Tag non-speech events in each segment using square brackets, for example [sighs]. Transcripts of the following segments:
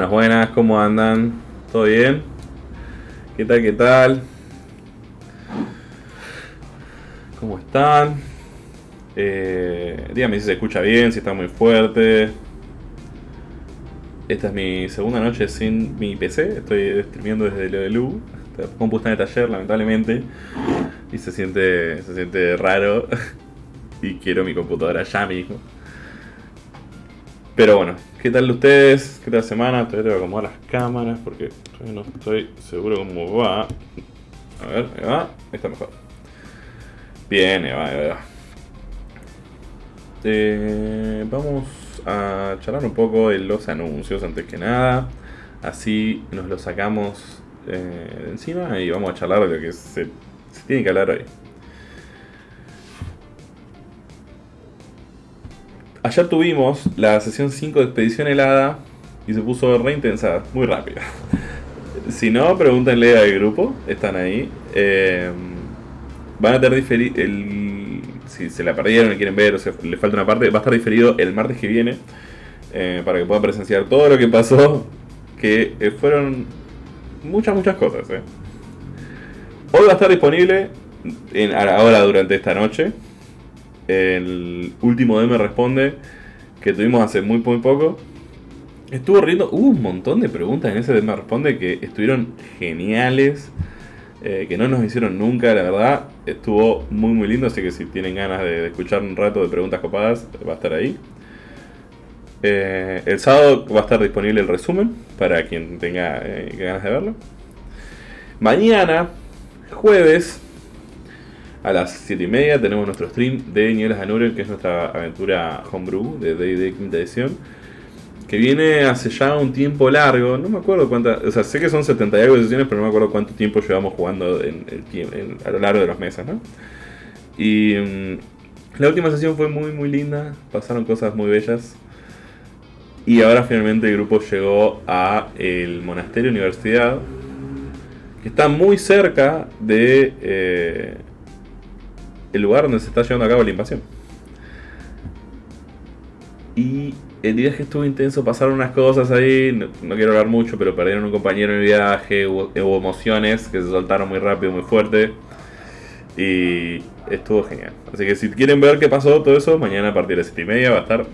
Buenas, buenas, ¿cómo andan? ¿Todo bien? ¿Qué tal, qué tal? ¿Cómo están? Eh, dígame si se escucha bien, si está muy fuerte. Esta es mi segunda noche sin mi PC. Estoy streameando desde lo de Lu. Compu en el taller, lamentablemente. Y se siente, se siente raro. [laughs] y quiero mi computadora ya mismo. Pero bueno, ¿qué tal ustedes? ¿Qué tal semana? Todavía tengo que acomodar las cámaras porque no estoy seguro cómo va. A ver, ahí va. Ahí está mejor. Bien, ahí va, ahí va. Eh, vamos a charlar un poco de los anuncios antes que nada. Así nos lo sacamos eh, de encima y vamos a charlar de lo que se tiene que hablar hoy. Ayer tuvimos la sesión 5 de Expedición Helada y se puso re intensa, muy rápida. [laughs] Si no, pregúntenle al grupo, están ahí. Eh, van a tener diferido. Si se la perdieron y quieren ver o se le falta una parte, va a estar diferido el martes que viene eh, para que puedan presenciar todo lo que pasó. Que eh, fueron muchas, muchas cosas. Hoy va a estar disponible en, ahora durante esta noche el último DM responde que tuvimos hace muy muy poco. Estuvo riendo, hubo un montón de preguntas en ese DM responde que estuvieron geniales, eh, que no nos hicieron nunca, la verdad. Estuvo muy muy lindo, así que si tienen ganas de, escuchar un rato de preguntas copadas, va a estar ahí. Eh, el sábado va a estar disponible el resumen para quien tenga eh, ganas de verlo. Mañana, jueves, a las 7 y media tenemos nuestro stream de Nieves Anuriel, que es nuestra aventura homebrew de D&D quinta edición. Que viene hace ya un tiempo largo, no me acuerdo cuántas, o sea, sé que son 70 y algo de sesiones, pero no me acuerdo cuánto tiempo llevamos jugando a lo largo de los meses, ¿no? Y mm, la última sesión fue muy, muy linda, pasaron cosas muy bellas. Y ahora finalmente el grupo llegó a el monasterio universidad, que está muy cerca de eh, el lugar donde se está llevando a cabo la invasión. Y el viaje estuvo intenso, pasaron unas cosas ahí, no, quiero hablar mucho, pero perdieron un compañero en el viaje, hubo, emociones que se soltaron muy rápido, muy fuerte. Y estuvo genial. Así que si quieren ver qué pasó todo eso, mañana a partir de las 7 y media va a estar.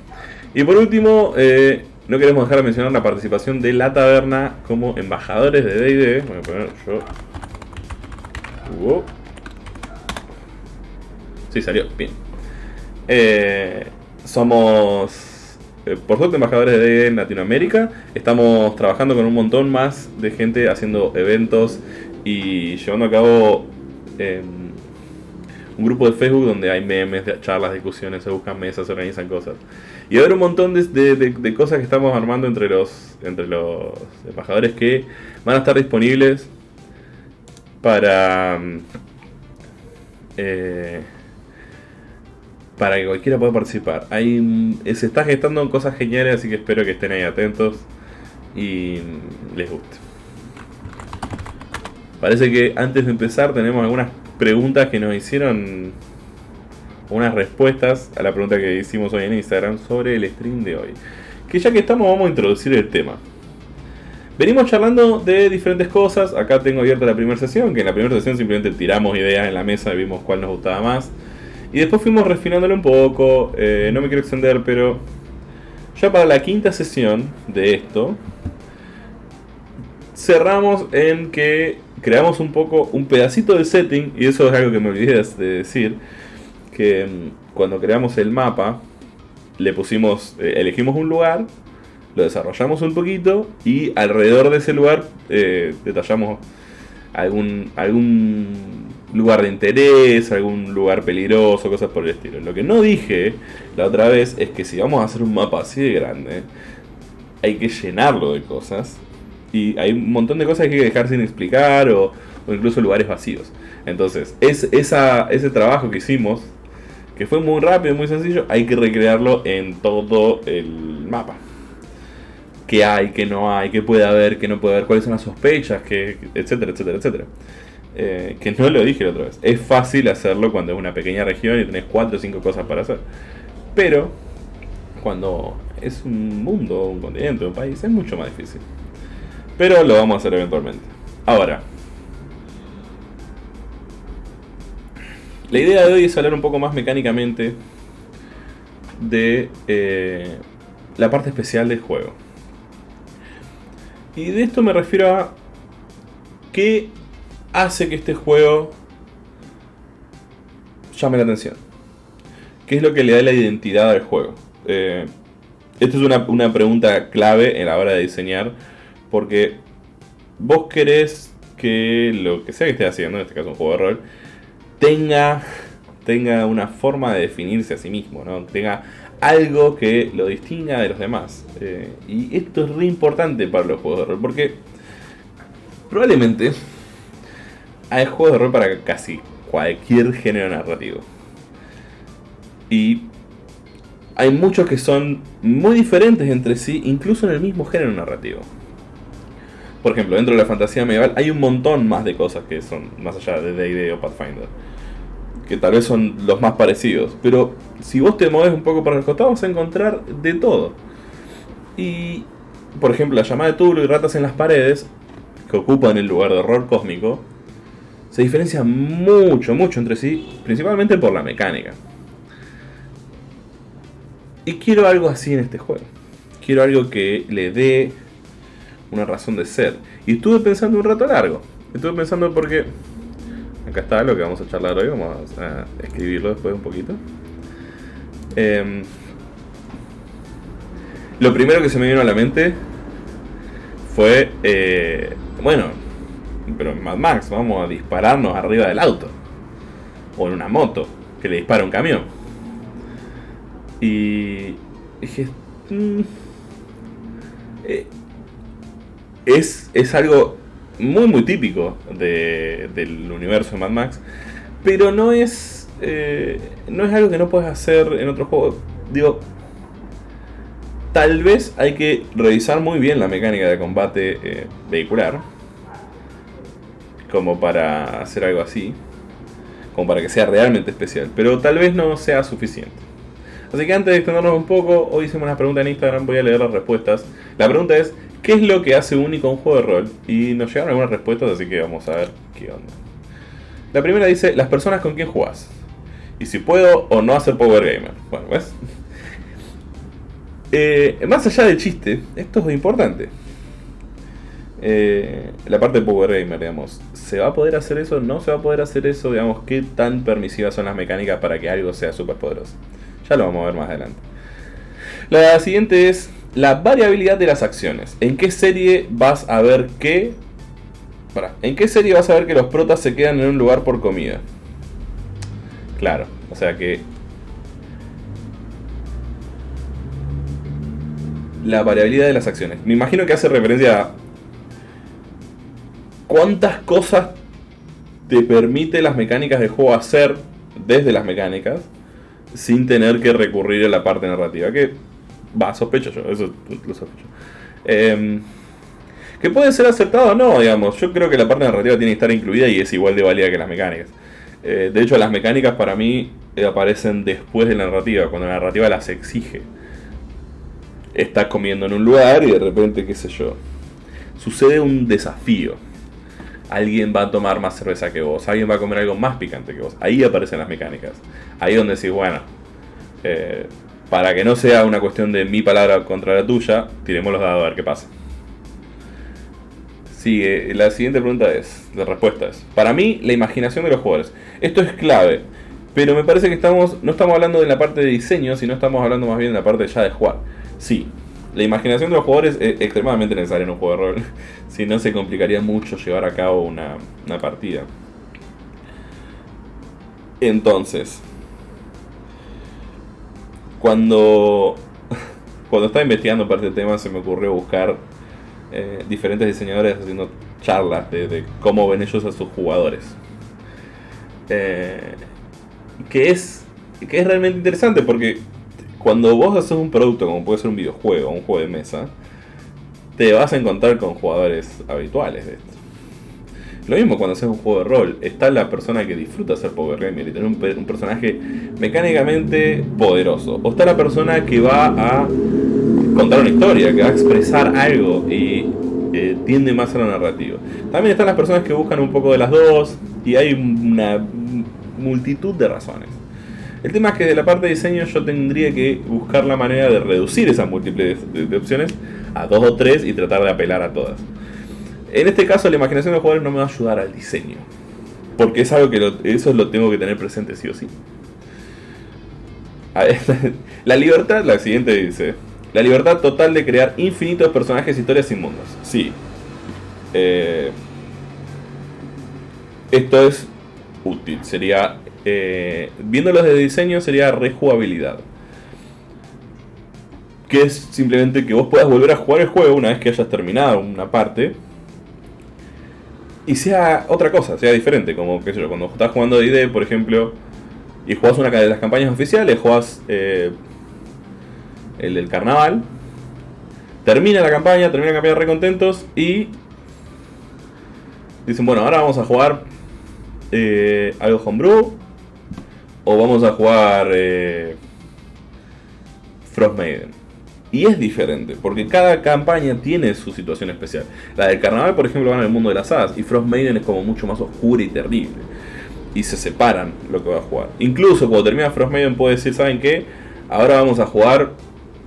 Y por último, eh, no queremos dejar de mencionar la participación de la taberna como embajadores de DD. Voy a poner yo. Wow. Sí, salió, bien. Eh, somos, eh, por suerte, embajadores de Latinoamérica. Estamos trabajando con un montón más de gente haciendo eventos y llevando a cabo eh, un grupo de Facebook donde hay memes, charlas, discusiones, se buscan mesas, se organizan cosas. Y va a haber un montón de, cosas que estamos armando entre los, entre los embajadores que van a estar disponibles para... mm, eh, para que cualquiera pueda participar. Hay, mm, se está gestando cosas geniales, así que espero que estén ahí atentos y les guste. Parece que antes de empezar tenemos algunas preguntas que nos hicieron, unas respuestas a la pregunta que hicimos hoy en Instagram sobre el stream de hoy. Que ya que estamos vamos a introducir el tema. Venimos charlando de diferentes cosas. Acá tengo abierta la primera sesión, que en la primera sesión simplemente tiramos ideas en la mesa y vimos cuál nos gustaba más. Y después fuimos refinándolo un poco. eh, no me quiero extender, pero ya para la quinta sesión de esto, cerramos en que creamos un poco un pedacito del setting, y eso es algo que me olvidé de decir, que mm, cuando creamos el mapa, le pusimos, eh, elegimos un lugar, lo desarrollamos un poquito y alrededor de ese lugar eh, detallamos algún, algún lugar de interés, algún lugar peligroso, cosas por el estilo. Lo que no dije la otra vez es que si vamos a hacer un mapa así de grande, hay que llenarlo de cosas. Y hay un montón de cosas que hay que dejar sin explicar o, o incluso lugares vacíos. Entonces, es, esa, ese trabajo que hicimos, que fue muy rápido, muy sencillo, hay que recrearlo en todo el mapa. ¿Qué hay, qué no hay, qué puede haber, qué no puede haber, cuáles son las sospechas, qué, etcétera, etcétera, etcétera. Eh, que no lo dije la otra vez. Es fácil hacerlo cuando es una pequeña región y tenés 4 o 5 cosas para hacer. Pero cuando es un mundo, un continente, un país, es mucho más difícil. Pero lo vamos a hacer eventualmente. Ahora, la idea de hoy es hablar un poco más mecánicamente de eh, la parte especial del juego. Y de esto me refiero a qué hace que este juego llame la atención. ¿Qué es lo que le da la identidad al juego? Eh, esta es una, una, pregunta clave en la hora de diseñar, porque vos querés que lo que sea que estés haciendo, en este caso un juego de rol, tenga, tenga una forma de definirse a sí mismo, ¿no? tenga algo que lo distinga de los demás. Eh, y esto es re importante para los juegos de rol, porque probablemente hay juegos de rol para casi cualquier género narrativo. Y hay muchos que son muy diferentes entre sí, incluso en el mismo género narrativo. Por ejemplo, dentro de la fantasía medieval hay un montón más de cosas que son más allá de D&D o Pathfinder. Que tal vez son los más parecidos. Pero si vos te mueves un poco para el costado vas a encontrar de todo. Y, por ejemplo, la llamada de Tulu y Ratas en las Paredes, que ocupan el lugar de horror cósmico, se diferencian mucho, mucho entre sí, principalmente por la mecánica. Y quiero algo así en este juego. Quiero algo que le dé una razón de ser. Y estuve pensando un rato largo. Estuve pensando porque... Acá está lo que vamos a charlar hoy. Vamos a escribirlo después un poquito. Em, lo primero que se me vino a la mente fue... Eh, bueno, pero en Mad Max vamos a dispararnos arriba del auto. O en una moto que le dispara un camión. Y dije, mm, eh, es, es algo muy muy típico de, del universo de Mad Max, pero no es, eh, no es algo que no puedes hacer en otro juego. Digo, tal vez hay que revisar muy bien la mecánica de combate eh, vehicular, como para hacer algo así, como para que sea realmente especial, pero tal vez no sea suficiente. Así que antes de extendernos un poco, hoy hicimos una pregunta en Instagram, voy a leer las respuestas. La pregunta es, ¿qué es lo que hace único un juego de rol? Y nos llegaron algunas respuestas, así que vamos a ver qué onda. La primera dice, las personas con quien jugás. Y si puedo o no hacer Power Gamer. Bueno, ¿ves? [laughs] Eh, más allá del chiste, esto es importante. Eh, la parte de Power Gamer, digamos. ¿Se va a poder hacer eso? ¿No se va a poder hacer eso? Digamos, ¿qué tan permisivas son las mecánicas para que algo sea súper poderoso? Ya lo vamos a ver más adelante. La siguiente es la variabilidad de las acciones. ¿En qué serie vas a ver que... Para, ¿En qué serie vas a ver que los protas se quedan en un lugar por comida? Claro, o sea que... La variabilidad de las acciones. Me imagino que hace referencia a... ¿Cuántas cosas te permite las mecánicas de juego hacer desde las mecánicas? sin tener que recurrir a la parte narrativa. Que va, sospecho yo, eso lo sospecho. Eh, que puede ser aceptado o no, digamos. Yo creo que la parte narrativa tiene que estar incluida y es igual de válida que las mecánicas. Eh, de hecho, las mecánicas para mí eh, aparecen después de la narrativa, cuando la narrativa las exige. Estás comiendo en un lugar y de repente, qué sé yo, sucede un desafío alguien va a tomar más cerveza que vos, alguien va a comer algo más picante que vos. Ahí aparecen las mecánicas. Ahí donde decís, bueno, eh, para que no sea una cuestión de mi palabra contra la tuya, tiremos los dados a ver qué pasa. Sigue, la siguiente pregunta es, la respuesta es, para mí la imaginación de los jugadores. Esto es clave, pero me parece que estamos, no estamos hablando de la parte de diseño, sino estamos hablando más bien de la parte ya de jugar. Sí, la imaginación de los jugadores es extremadamente necesaria en un juego de rol. [laughs] si no, se complicaría mucho llevar a cabo una, partida. Entonces, cuando, [laughs] cuando estaba investigando para este tema, se me ocurrió buscar eh, diferentes diseñadores haciendo charlas de, cómo ven ellos a sus jugadores. Eh, que, es, que es realmente interesante porque cuando vos haces un producto como puede ser un videojuego o un juego de mesa, te vas a encontrar con jugadores habituales de esto. Lo mismo cuando haces un juego de rol, está la persona que disfruta hacer Power Gamer y tener un, personaje mecánicamente poderoso. O está la persona que va a contar una historia, que va a expresar algo y eh, tiende más a lo narrativo. También están las personas que buscan un poco de las dos y hay una multitud de razones. El tema es que de la parte de diseño yo tendría que buscar la manera de reducir esas múltiples de, opciones a dos o tres y tratar de apelar a todas. En este caso la imaginación del jugador no me va a ayudar al diseño. Porque es algo que eso lo tengo que tener presente sí o sí. [laughs] La libertad, la siguiente dice, la libertad total de crear infinitos personajes, historias y mundos. Sí. Eh, esto es útil. Sería eh, viéndolos de diseño sería rejugabilidad. Que es simplemente que vos puedas volver a jugar el juego una vez que hayas terminado una parte. Y sea otra cosa, sea diferente. Como, qué yo, cuando estás jugando de ID, por ejemplo, y jugás una de las campañas oficiales, jugás eh, el del carnaval. Termina la campaña, termina la campaña recontentos y dicen, bueno, ahora vamos a jugar eh, algo homebrew o vamos a jugar eh, Frost Maiden. Y es diferente, porque cada campaña tiene su situación especial. La del carnaval, por ejemplo, va en el mundo de las hadas, y Frost Maiden es como mucho más oscura y terrible. Y se separan lo que va a jugar. Incluso cuando termina Frost Maiden puede decir, ¿saben qué? Ahora vamos a jugar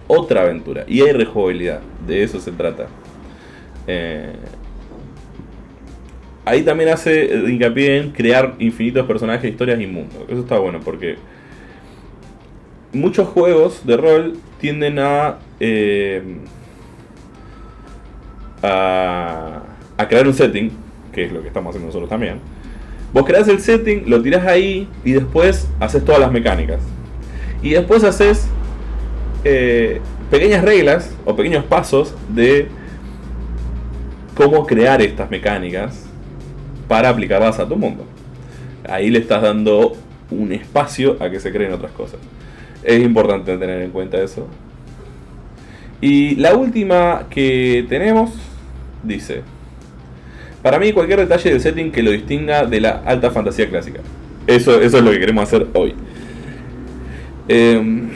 otra aventura. Y hay rejugabilidad, de eso se trata. Eh, ahí también hace hincapié en crear infinitos personajes, historias y mundos. Eso está bueno porque muchos juegos de rol tienden a, eh, a, crear un setting, que es lo que estamos haciendo nosotros también. Vos creas el setting, lo tirás ahí y después haces todas las mecánicas. Y después haces eh, pequeñas reglas o pequeños pasos de cómo crear estas mecánicas para aplicarlas a tu mundo. Ahí le estás dando un espacio a que se creen otras cosas. Es importante tener en cuenta eso. Y la última que tenemos dice, para mí cualquier detalle del setting que lo distinga de la alta fantasía clásica. Eso, es lo que queremos hacer hoy. Em,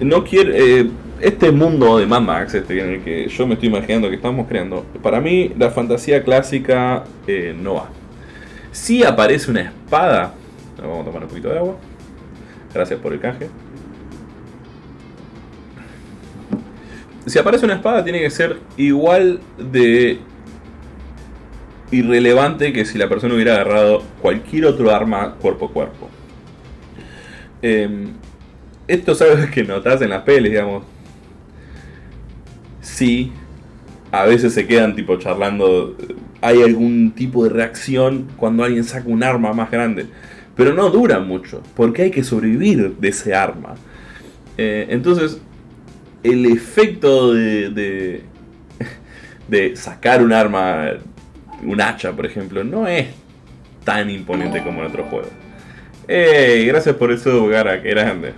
no quiero... Eh, este mundo de Mad Max, este en el que yo me estoy imaginando que estamos creando, para mí la fantasía clásica eh, no va. Si aparece una espada, vamos a tomar un poquito de agua. Gracias por el canje. Si aparece una espada tiene que ser igual de irrelevante que si la persona hubiera agarrado cualquier otro arma cuerpo a cuerpo. Em, esto es algo que notas en las pelis, digamos sí, a veces se quedan tipo charlando, hay algún tipo de reacción cuando alguien saca un arma más grande, pero no dura mucho, porque hay que sobrevivir de ese arma. Eh, entonces, el efecto de, de, [laughs] sacar un arma, un hacha por ejemplo, no es tan imponente como en otro juego. ¡Ey! Gracias por eso, Gara, que grande.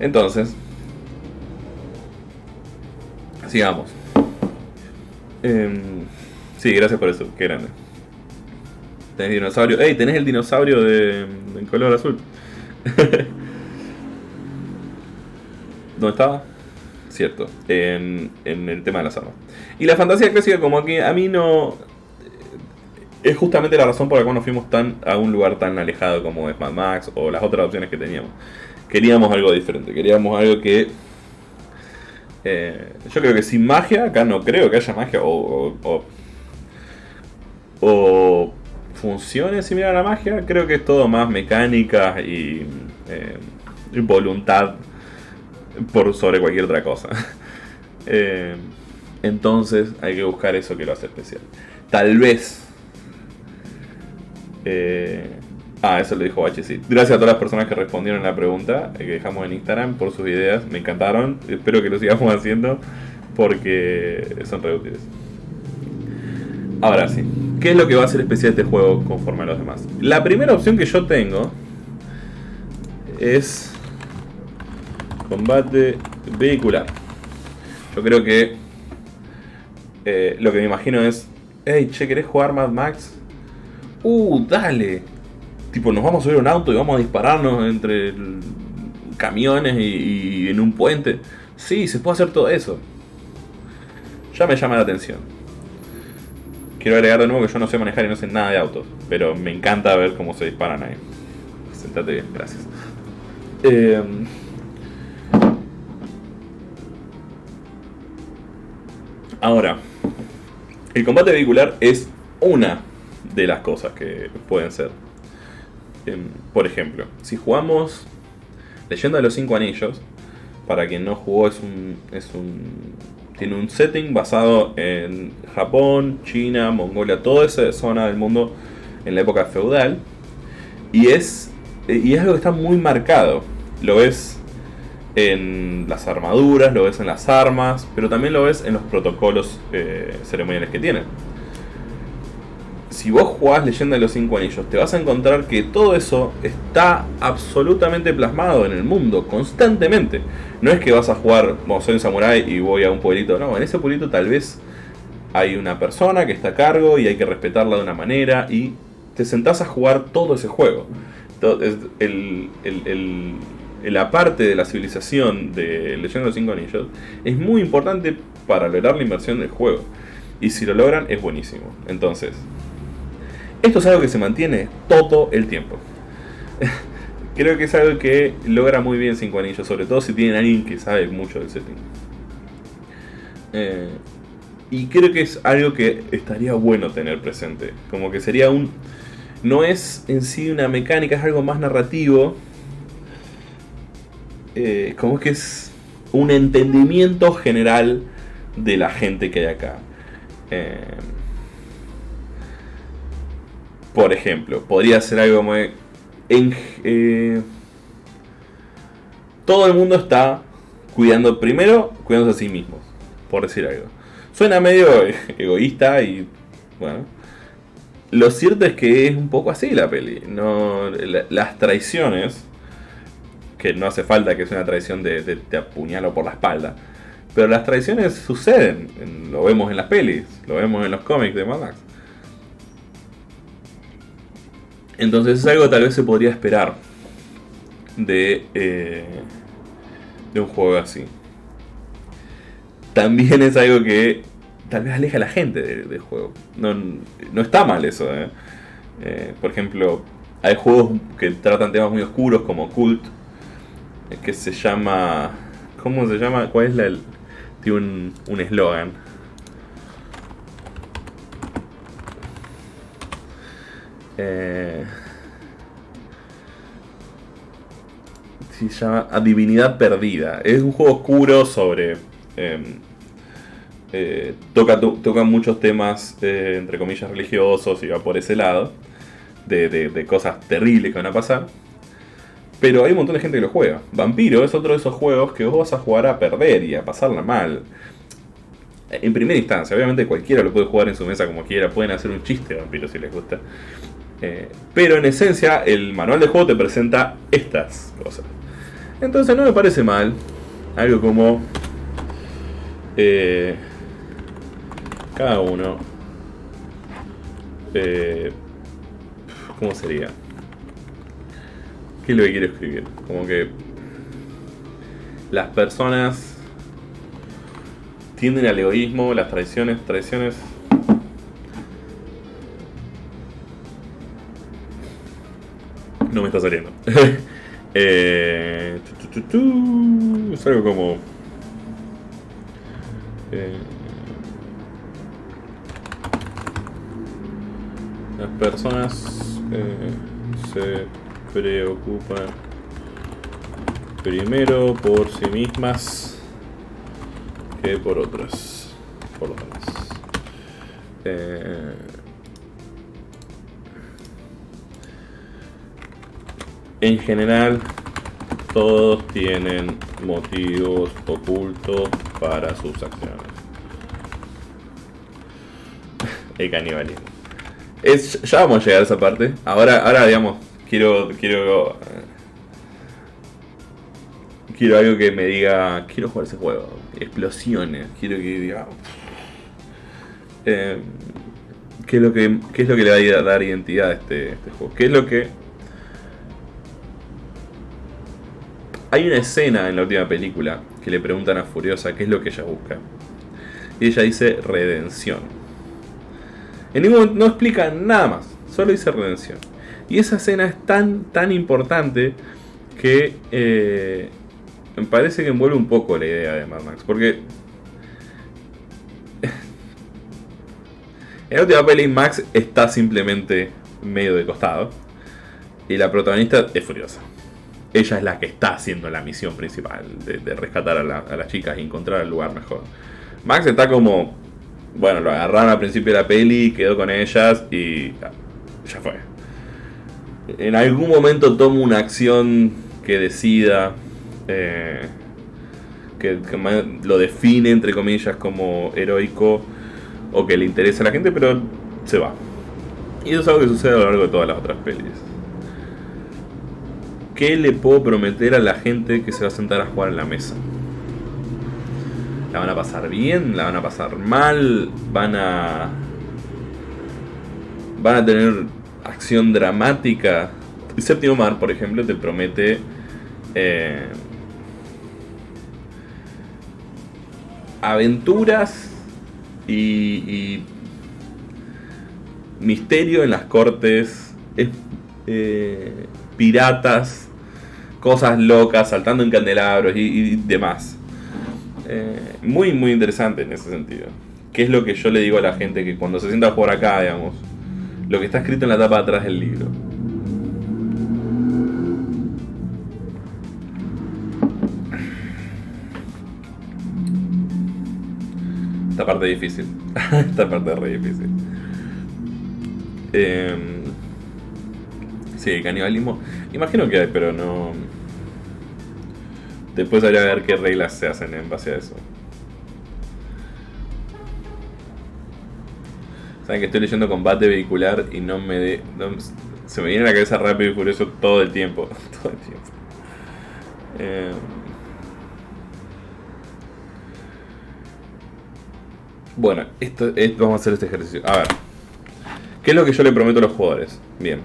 Entonces, Sigamos. Em, sí, gracias por eso, qué grande. Tenés dinosaurio. ¡Ey! Tenés el dinosaurio de, color azul. [laughs] ¿Dónde estaba? Cierto, en, en, el tema de las armas. Y la fantasía clásica, como aquí, a mí no. Es justamente la razón por la cual nos fuimos tan a un lugar tan alejado como es Mad Max o las otras opciones que teníamos. Queríamos algo diferente, queríamos algo que eh, yo creo que sin magia, acá no creo que haya magia o, o, o, funcione similar a la magia. Creo que es todo más mecánica y, eh, voluntad por sobre cualquier otra cosa. [laughs] Eh, entonces hay que buscar eso que lo hace especial. Tal vez Ah, eso lo dijo Bachi, sí. Gracias a todas las personas que respondieron la pregunta que dejamos en Instagram por sus ideas. Me encantaron. Espero que lo sigamos [laughs] haciendo porque son re útiles. Ahora sí, ¿qué es lo que va a hacer especial este juego conforme a los demás? La primera opción que yo tengo es combate vehicular. Yo creo que eh, lo que me imagino es, hey, che, ¿querés jugar Mad Max? Uh, dale, tipo, nos vamos a subir un auto y vamos a dispararnos entre camiones y, en un puente. Sí, se puede hacer todo eso. Ya me llama la atención. Quiero agregar de nuevo que yo no sé manejar y no sé nada de autos. Pero me encanta ver cómo se disparan ahí. Sentate bien, gracias. Eh, ahora, el combate vehicular es una de las cosas que pueden ser. Em, por ejemplo, si jugamos Leyenda de los Cinco Anillos, para quien no jugó es un, es un tiene un setting basado en Japón, China, Mongolia, toda esa zona del mundo en la época feudal y es y es algo que está muy marcado. Lo ves en las armaduras, lo ves en las armas, pero también lo ves en los protocolos eh, ceremoniales que tienen si vos jugás Leyenda de los Cinco Anillos, te vas a encontrar que todo eso está absolutamente plasmado en el mundo, constantemente. No es que vas a jugar, como soy un samurái y voy a un pueblito, no, en ese pueblito tal vez hay una persona que está a cargo y hay que respetarla de una manera y te sentás a jugar todo ese juego. El, la parte de la civilización de Leyenda de los Cinco Anillos es muy importante para lograr la inversión del juego. Y si lo logran, es buenísimo. Entonces, esto es algo que se mantiene todo el tiempo. [laughs] Creo que es algo que logra muy bien Cinco Anillos, sobre todo si tienen alguien que sabe mucho del setting. Eh, y creo que es algo que estaría bueno tener presente. Como que sería un... No es en sí una mecánica, es algo más narrativo. Eh, como que es un entendimiento general de la gente que hay acá. Eh, por ejemplo, podría ser algo como... En, eh, todo el mundo está cuidando primero, cuidándose a sí mismos, por decir algo. Suena medio [laughs] egoísta y bueno. Lo cierto es que es un poco así la peli. No, las traiciones, que no hace falta que sea una traición de, de te apuñalo por la espalda, pero las traiciones suceden. Lo vemos en las pelis, lo vemos en los cómics de Mad Max. Entonces es algo que tal vez se podría esperar de, eh, de un juego así. También es algo que tal vez aleja a la gente del, juego. No, está mal eso. ¿eh? Eh, por ejemplo, hay juegos que tratan temas muy oscuros como Cult, que se llama... ¿Cómo se llama? ¿Cuál es la...? Tiene un eslogan. Eh, se llama A Divinidad Perdida. Es un juego oscuro sobre. Em, eh, toca, toca muchos temas, eh, entre comillas, religiosos y va por ese lado. De, cosas terribles que van a pasar. Pero hay un montón de gente que lo juega. Vampiro es otro de esos juegos que vos vas a jugar a perder y a pasarla mal. En primera instancia, obviamente cualquiera lo puede jugar en su mesa como quiera. Pueden hacer un chiste de vampiro si les gusta. Eh, pero en esencia, el manual de juego te presenta estas cosas. Entonces no me parece mal. Algo como... Eh, cada uno... Eh, ¿Cómo sería? ¿Qué es lo que quiero escribir? Como que... Las personas tienden al egoísmo, las traiciones, traiciones no me está saliendo. [laughs] eh, es algo como... Eh, las personas eh, se preocupan primero por sí mismas que por otras. Por lo demás. Eh, En general, todos tienen motivos ocultos para sus acciones. [laughs] El canibalismo. Es, ya vamos a llegar a esa parte. Ahora, ahora digamos, quiero, quiero, eh, quiero algo que me diga, quiero jugar ese juego. Explosiones. Quiero que diga, eh, ¿qué es lo que, qué es lo que le va a dar identidad a este, este juego? ¿Qué es lo que hay una escena en la última película que le preguntan a Furiosa qué es lo que ella busca. Y ella dice redención. En ningún momento no explica nada más, solo dice redención. Y esa escena es tan, tan importante que eh, me parece que envuelve un poco la idea de Mad Max. Porque [laughs] en la última peli Max está simplemente medio de costado. Y la protagonista es furiosa. Ella es la que está haciendo la misión principal de, rescatar a, las chicas y encontrar el lugar mejor. Max está como. Bueno, lo agarraron al principio de la peli, quedó con ellas y. Ya fue. En algún momento toma una acción que decida. Eh, que, lo define, entre comillas, como heroico o que le interesa a la gente, pero se va. Y eso es algo que sucede a lo largo de todas las otras pelis. ¿Qué le puedo prometer a la gente que se va a sentar a jugar en la mesa? ¿La van a pasar bien? ¿La van a pasar mal? ¿Van a... ¿Van a tener acción dramática? El séptimo mar, por ejemplo, te promete... Eh, aventuras y, y, misterio en las cortes, eh, piratas cosas locas, saltando en candelabros y, demás. Eh, muy, muy interesante en ese sentido. ¿Qué es lo que yo le digo a la gente que cuando se sienta por acá, digamos, lo que está escrito en la tapa de atrás del libro? Esta parte es difícil. [laughs] Esta parte es re difícil. Eh, sí, canibalismo. Imagino que hay, pero no. Después habría que ver qué reglas se hacen en base a eso. Saben que estoy leyendo combate vehicular y no me de, se me viene la cabeza rápido y furioso todo el tiempo. [laughs] todo el tiempo. Eh, bueno, esto, esto, vamos a hacer este ejercicio. A ver. ¿Qué es lo que yo le prometo a los jugadores? Bien.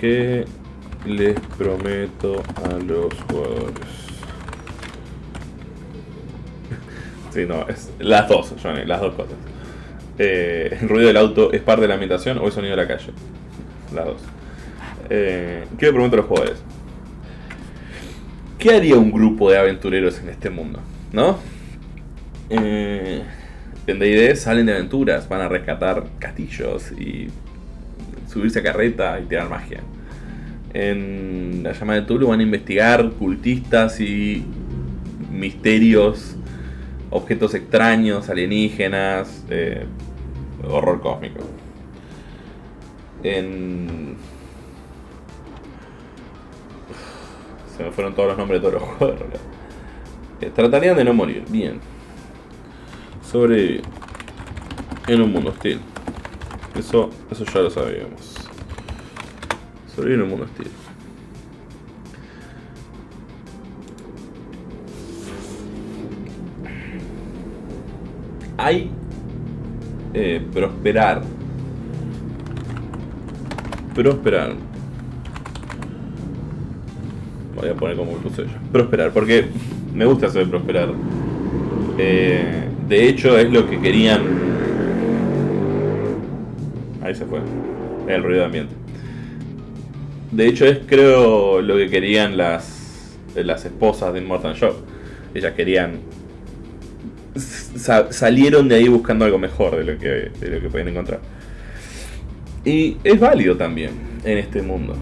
¿Qué les prometo a los jugadores? [laughs] sí, no, es las dos, Johnny, las dos cosas. Eh, ¿El ruido del auto es parte de la ambientación o el sonido de la calle? Las dos. Eh, ¿Qué le prometo a los jugadores? ¿Qué haría un grupo de aventureros en este mundo? ¿No? Eh, en D&D salen de aventuras, van a rescatar castillos y subirse a carreta y tirar magia. En la llama de Tulu van a investigar cultistas y misterios, objetos extraños, alienígenas, eh, horror cósmico. En... [sighs] Se me fueron todos los nombres de todos los [laughs] juegos. Eh, tratarían de no morir. Bien. Sobre... En un mundo hostil. Eso, eso ya lo sabíamos. Sobrevivir en un mundo hostil. Hay eh, prosperar. Prosperar. Voy a poner como puse yo. Prosperar, porque me gusta hacer prosperar. Eh, de hecho, es lo que querían Ahí se fue. El ruido de ambiente. De hecho, es creo lo que querían las, las esposas de Immortal Shock. Ellas querían. salieron de ahí buscando algo mejor de lo que, de lo que pueden encontrar. Y es válido también en este mundo.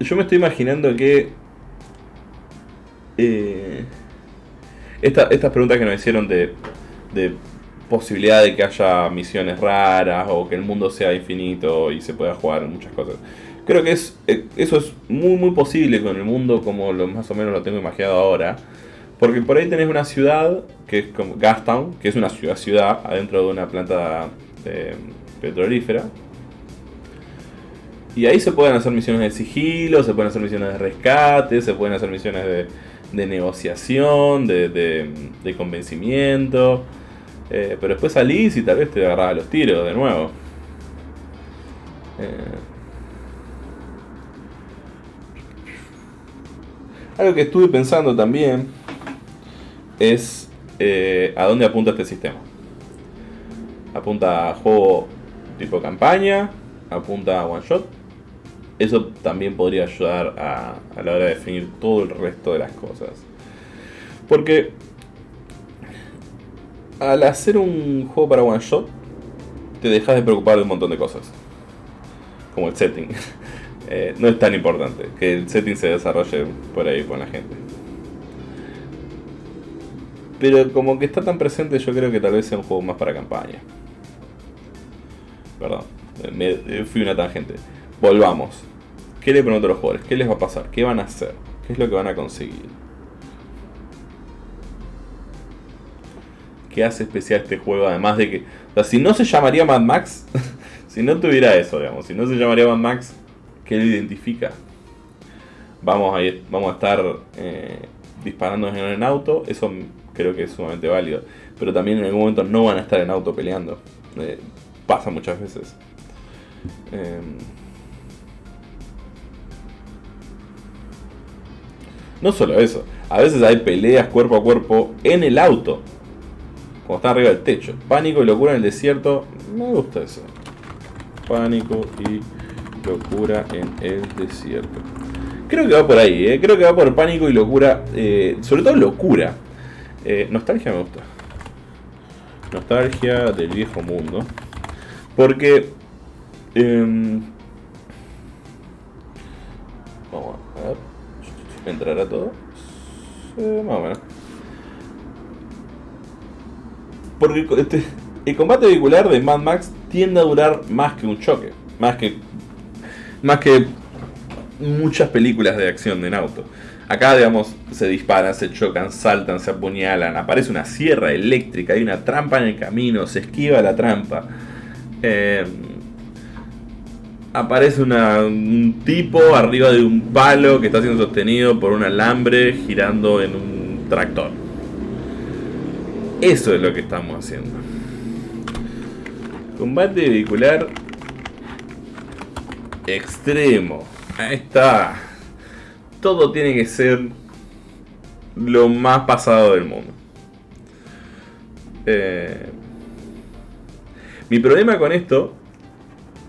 Yo me estoy imaginando que. Eh, estas preguntas que nos hicieron de, posibilidad de que haya misiones raras o que el mundo sea infinito y se pueda jugar en muchas cosas. Creo que es, eh, eso es muy muy posible con el mundo como más o menos lo tengo imaginado ahora. Porque por ahí tenés una ciudad que es como Gastown, que es una ciudad ciudad adentro de una planta petrolífera. Y ahí se pueden hacer misiones de sigilo, se pueden hacer misiones de rescate, se pueden hacer misiones de de negociación, de, de, convencimiento. Eh, pero después salís y tal vez te agarras a los tiros de nuevo. Eh, algo que estuve pensando también es eh, a dónde apunta este sistema. Apunta a juego tipo campaña, apunta a one shot. Eso también podría ayudar a, a la hora de definir todo el resto de las cosas. Porque al hacer un juego para one shot, te dejas de preocupar de un montón de cosas. Como el setting. [laughs] Eh, no es tan importante que el setting se desarrolle por ahí con la gente. Pero como que está tan presente, yo creo que tal vez sea un juego más para campaña. Perdón, me fui una tangente. Volvamos. ¿Qué le pregunto a los jugadores? ¿Qué les va a pasar? ¿Qué van a hacer? ¿Qué es lo que van a conseguir? ¿Qué hace especial este juego? Además de que, o sea, si no se llamaría Mad Max, [laughs] si no tuviera eso, digamos, si no se llamaría Mad Max, ¿qué lo identifica? Vamos a, ir, vamos a estar eh, disparando en auto, eso creo que es sumamente válido. Pero también en algún momento no van a estar en auto peleando. Eh, pasa muchas veces. Eh, no solo eso, a veces hay peleas cuerpo a cuerpo en el auto cuando está arriba del techo. Pánico y locura en el desierto. Me gusta eso. Pánico y locura en el desierto. Creo que va por ahí, ¿eh? creo que va por pánico y locura. Eh, sobre todo locura. Eh, nostalgia me gusta. Nostalgia del viejo mundo. Porque... Em, ¿Entrará todo? más o menos. Porque este, el combate vehicular de Mad Max tiende a durar más que un choque. Más que. Más que muchas películas de acción en auto. Acá, digamos, se disparan, se chocan, saltan, se apuñalan, aparece una sierra eléctrica, hay una trampa en el camino, se esquiva la trampa. Em, aparece un tipo arriba de un palo que está siendo sostenido por un alambre girando en un tractor. Eso es lo que estamos haciendo. Combate vehicular extremo. Ahí está. Todo tiene que ser lo más pasado del mundo. Eh, mi problema con esto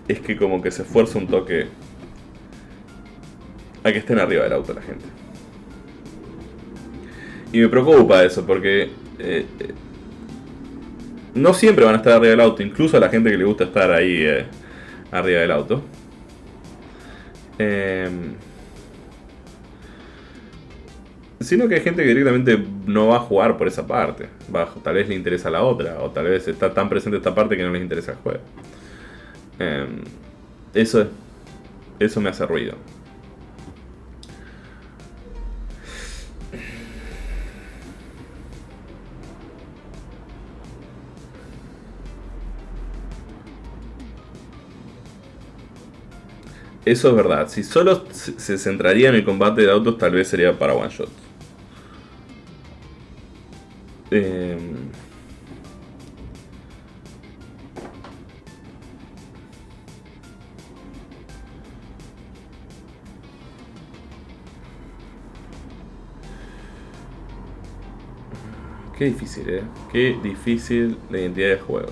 es que como que se esfuerza un toque a que estén arriba del auto la gente. Y me preocupa eso porque eh, no siempre van a estar arriba del auto, incluso a la gente que le gusta estar ahí eh, arriba del auto. Em, sino que hay gente que directamente no va a jugar por esa parte. tal vez le interesa la otra, o tal vez está tan presente esta parte que no les interesa el juego. Em, eso, eso me hace ruido. Eso es verdad. Si solo se centraría en el combate de autos, tal vez sería para one shot. Em, qué difícil, ¿eh? Qué difícil la identidad del juego.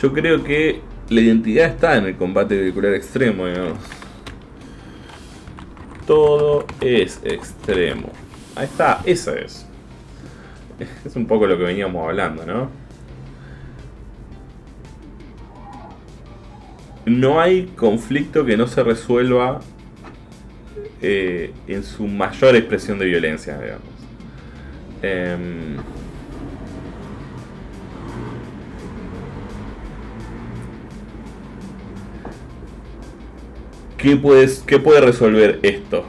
Yo creo que la identidad está en el combate vehicular extremo, digamos. Todo es extremo. Ahí está, eso es. [laughs] Es un poco lo que veníamos hablando, ¿no? No hay conflicto que no se resuelva eh, en su mayor expresión de violencia, digamos. Eh, ¿Qué, puedes, ¿Qué puede resolver esto?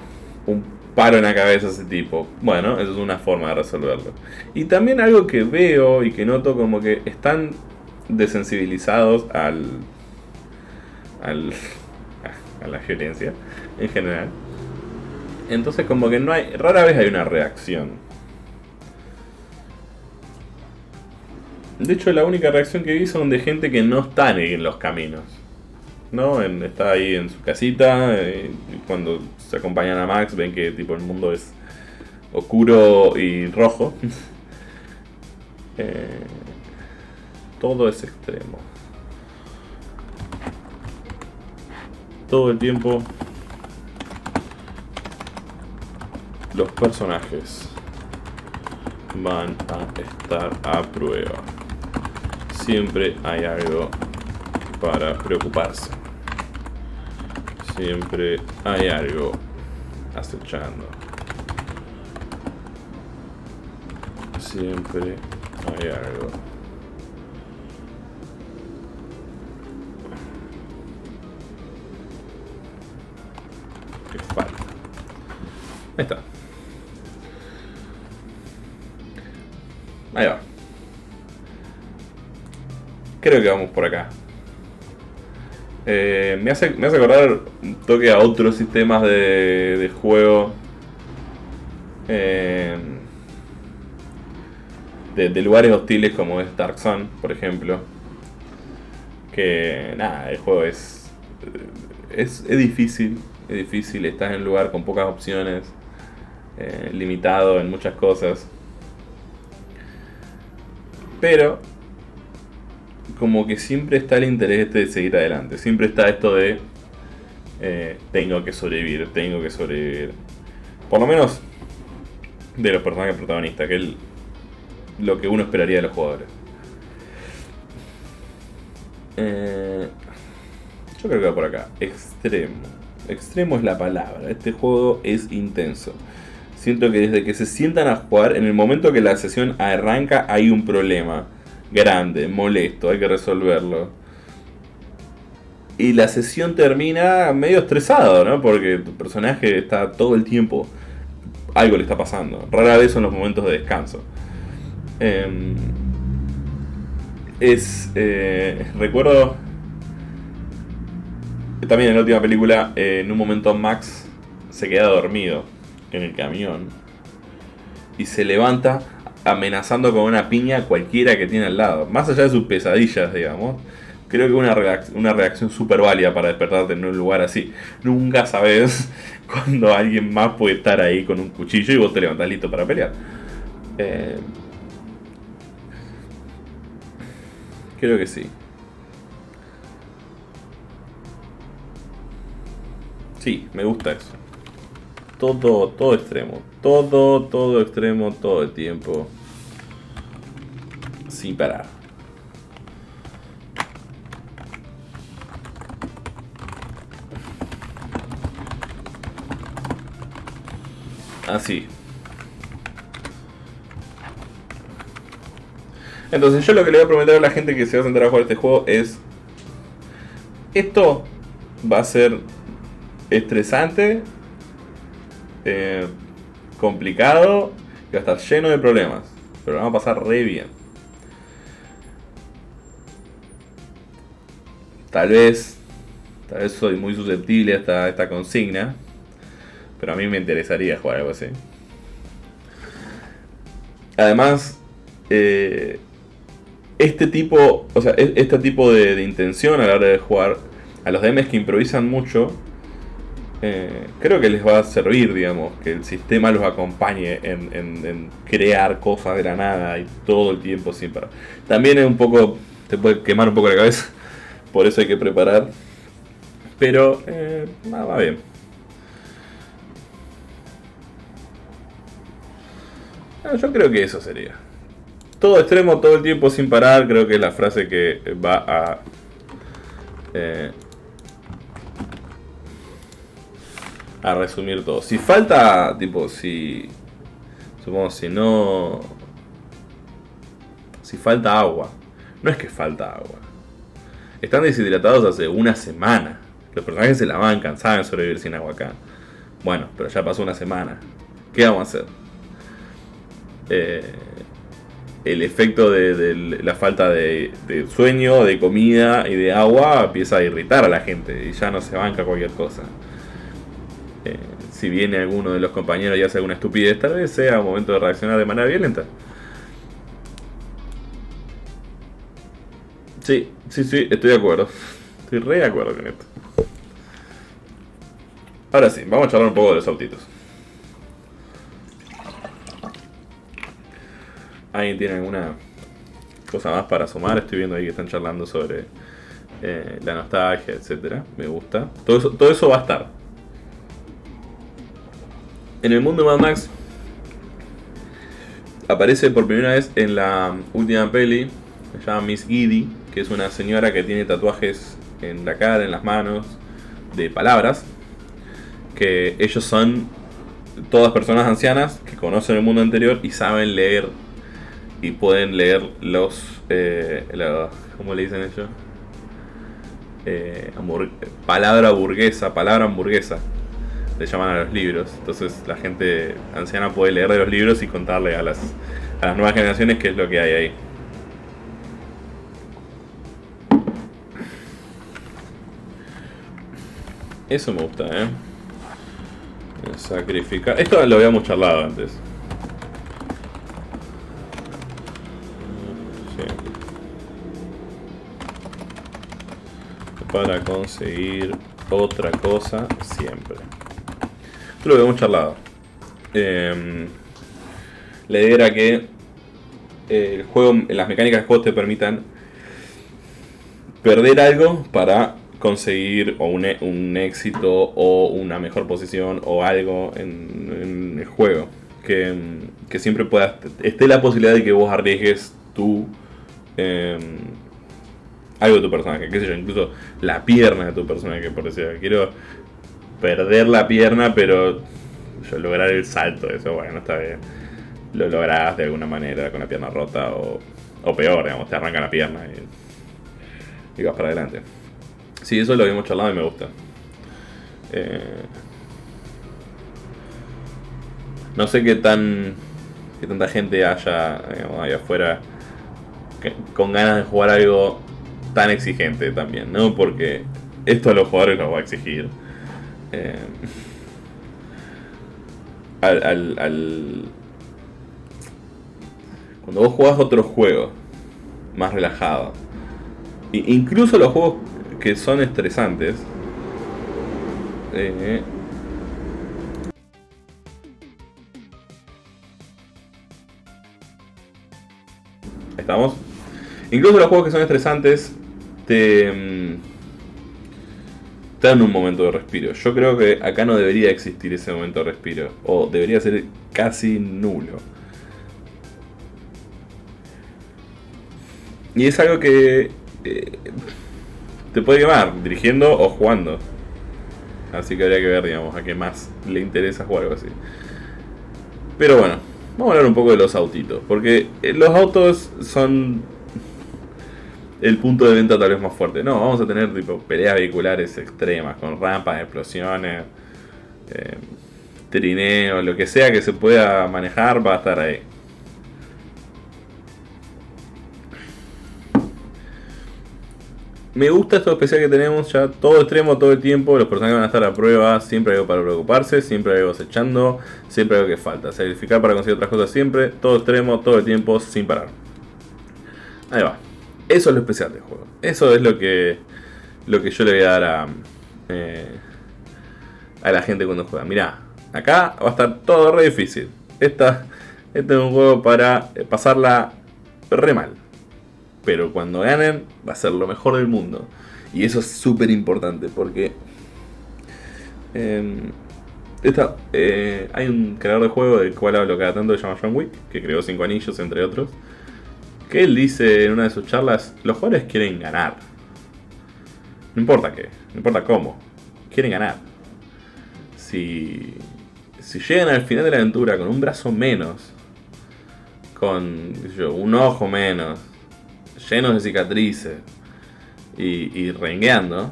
Un paro en la cabeza ese tipo. Bueno, eso es una forma de resolverlo. Y también algo que veo y que noto como que están desensibilizados al, al [laughs] a la violencia en general. Entonces como que no hay, rara vez hay una reacción. De hecho la única reacción que vi son de gente que no está en los caminos. ¿No? está ahí en su casita. Eh, cuando se acompañan a Max ven que tipo el mundo es oscuro y rojo. [laughs] Eh, todo es extremo. Todo el tiempo los personajes van a estar a prueba. Siempre hay algo para preocuparse. Siempre hay algo acechando. Siempre hay algo. Que falta. Ahí está. Ahí va. Creo que vamos por acá. Eh, me, hace, me hace acordar un toque a otros sistemas de, de juego. Eh, de, lugares hostiles como es Dark Sun, por ejemplo. Que nada, el juego es, es, es difícil, es difícil, estás en un lugar con pocas opciones, eh, limitado en muchas cosas. Pero como que siempre está el interés de seguir adelante, siempre está esto de eh, tengo que sobrevivir, tengo que sobrevivir. Por lo menos de los personajes protagonistas, que él lo que uno esperaría de los jugadores. Eh, yo creo que va por acá. Extremo. Extremo es la palabra. Este juego es intenso. Siento que desde que se sientan a jugar, en el momento que la sesión arranca, hay un problema grande, molesto, hay que resolverlo. Y la sesión termina medio estresado, ¿no? Porque tu personaje está todo el tiempo. Algo le está pasando. Rara vez son los momentos de descanso. Em, es. Eh, recuerdo. También en la última película, eh, en un momento Max se queda dormido en el camión. Y se levanta amenazando con una piña cualquiera que tiene al lado. Más allá de sus pesadillas, digamos. Creo que una, una reacción súper válida para despertarte en un lugar así. Nunca sabes [laughs] cuando alguien más puede estar ahí con un cuchillo y vos te levantás listo para pelear. Eh, Creo que sí. Sí, me gusta eso. Todo, todo extremo. Todo, todo extremo, todo el tiempo. Sin parar. Así. Entonces yo lo que le voy a prometer a la gente que se va a sentar a jugar este juego es... Esto va a ser estresante, eh, complicado y va a estar lleno de problemas. Pero lo vamos a pasar re bien. Tal vez, tal vez soy muy susceptible a esta, consigna. Pero a mí me interesaría jugar algo así. Además, eh, este tipo, o sea, e-, este tipo de, intención a la hora de jugar, a los DMs que improvisan mucho, eh, creo que les va a servir, digamos, que el sistema los acompañe en, crear cosas de la nada y todo el tiempo sin parar. También es un poco, te puede quemar un poco la cabeza, [laughs] por eso hay que preparar. Pero, eh, va bien. Yo creo que eso sería todo extremo, todo el tiempo sin parar, creo que es la frase que va a... Eh, a resumir todo. Si falta, tipo, si... Supongo, si no... Si falta agua. No es que falta agua. Están deshidratados hace una semana. Los personajes se la van, cansados de sobrevivir sin agua acá. Bueno, pero ya pasó una semana. ¿Qué vamos a hacer? Eh, el efecto de, la falta de, sueño, de comida y de agua empieza a irritar a la gente y ya no se banca cualquier cosa. Eh, si viene alguno de los compañeros y hace alguna estupidez, tal vez sea momento de reaccionar de manera violenta. Sí, sí, sí, estoy de acuerdo. Estoy re de acuerdo con esto. Ahora sí, vamos a charlar un poco de los autitos. ¿Alguien tiene alguna cosa más para sumar? Estoy viendo ahí que están charlando sobre eh, la nostalgia, etcétera. Me gusta. Todo todo eso va a estar. En el mundo de Mad Max aparece por primera vez en la última peli. Se llama Miss Giddy, que es una señora que tiene tatuajes en la cara, en las manos, de palabras que ellos son todas personas ancianas que conocen el mundo anterior y saben leer y pueden leer los, eh, ¿cómo le dicen ellos? Eh, palabra burguesa, palabra hamburguesa, le llaman a los libros. Entonces la gente anciana puede leer de los libros y contarle a las, a las nuevas generaciones qué es lo que hay ahí. Eso me gusta, ¿eh? Sacrificar. Esto lo habíamos charlado antes. Para conseguir otra cosa siempre. Esto lo habíamos charlado. Em, la idea era que el juego, las mecánicas del juego te permitan perder algo para conseguir o un, un, éxito o una mejor posición o algo en, el juego. Que, que, siempre puedas, esté la posibilidad de que vos arriesgues tu, em, algo de tu personaje, qué sé yo, incluso la pierna de tu personaje, por decir, quiero perder la pierna, pero lograr el salto, eso bueno, está bien. Lo lográs de alguna manera con la pierna rota o, o peor, digamos, te arranca la pierna y, y vas para adelante. Sí, eso lo habíamos charlado y me gusta. Eh, no sé qué tan. qué tanta gente haya ahí afuera con ganas de jugar algo tan exigente también, ¿no? Porque esto a los jugadores los va a exigir. Eh, [laughs] al, al, cuando vos jugás otro juego más relajado, incluso los juegos que son estresantes. Eh, ¿Estamos? Incluso los juegos que son estresantes te, te dan un momento de respiro. Yo creo que acá no debería existir ese momento de respiro. O debería ser casi nulo. Y es algo que eh, te puede quemar, dirigiendo o jugando. Así que habría que ver, digamos, a qué más le interesa jugar algo así. Pero bueno, vamos a hablar un poco de los autitos. Porque eh, los autos son el punto de venta tal vez más fuerte. No, vamos a tener tipo peleas vehiculares extremas, con rampas, explosiones, eh, trineo, lo que sea que se pueda manejar va a estar ahí. me gusta esto especial que tenemos ya todo extremo todo el tiempo. Los personajes van a estar a prueba. Siempre hay algo para preocuparse. Siempre hay algo acechando. Siempre hay algo que falta. Sacrificar para conseguir otras cosas siempre. Todo extremo, todo el tiempo, sin parar. Ahí va. Eso es lo especial del juego. Eso es lo que, lo que yo le voy a dar a, eh, a la gente cuando juega. Mirá, acá va a estar todo re difícil. Esta, este es un juego para pasarla re mal pero cuando ganen va a ser lo mejor del mundo. Y eso es súper importante porque em, eh, hay un creador de juego del cual hablo cada tanto, se llama John Wick, que creó Cinco Anillos, entre otros, que él dice en una de sus charlas, los jugadores quieren ganar. No importa qué, no importa cómo, quieren ganar. Si, si llegan al final de la aventura con un brazo menos, con un ojo menos, llenos de cicatrices y, y rengueando,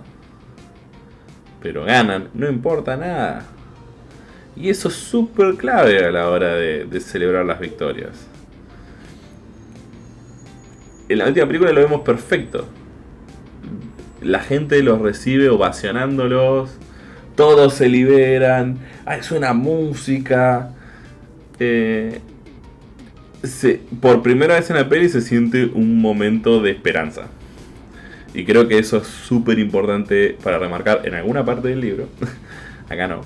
pero ganan, no importa nada. Y eso es súper clave a la hora de, celebrar las victorias. En la última película lo vemos perfecto. La gente los recibe ovacionándolos, todos se liberan, hay suena música. Eh, por primera vez en la peli se siente un momento de esperanza. Y creo que eso es súper importante para remarcar en alguna parte del libro. [laughs] Acá no.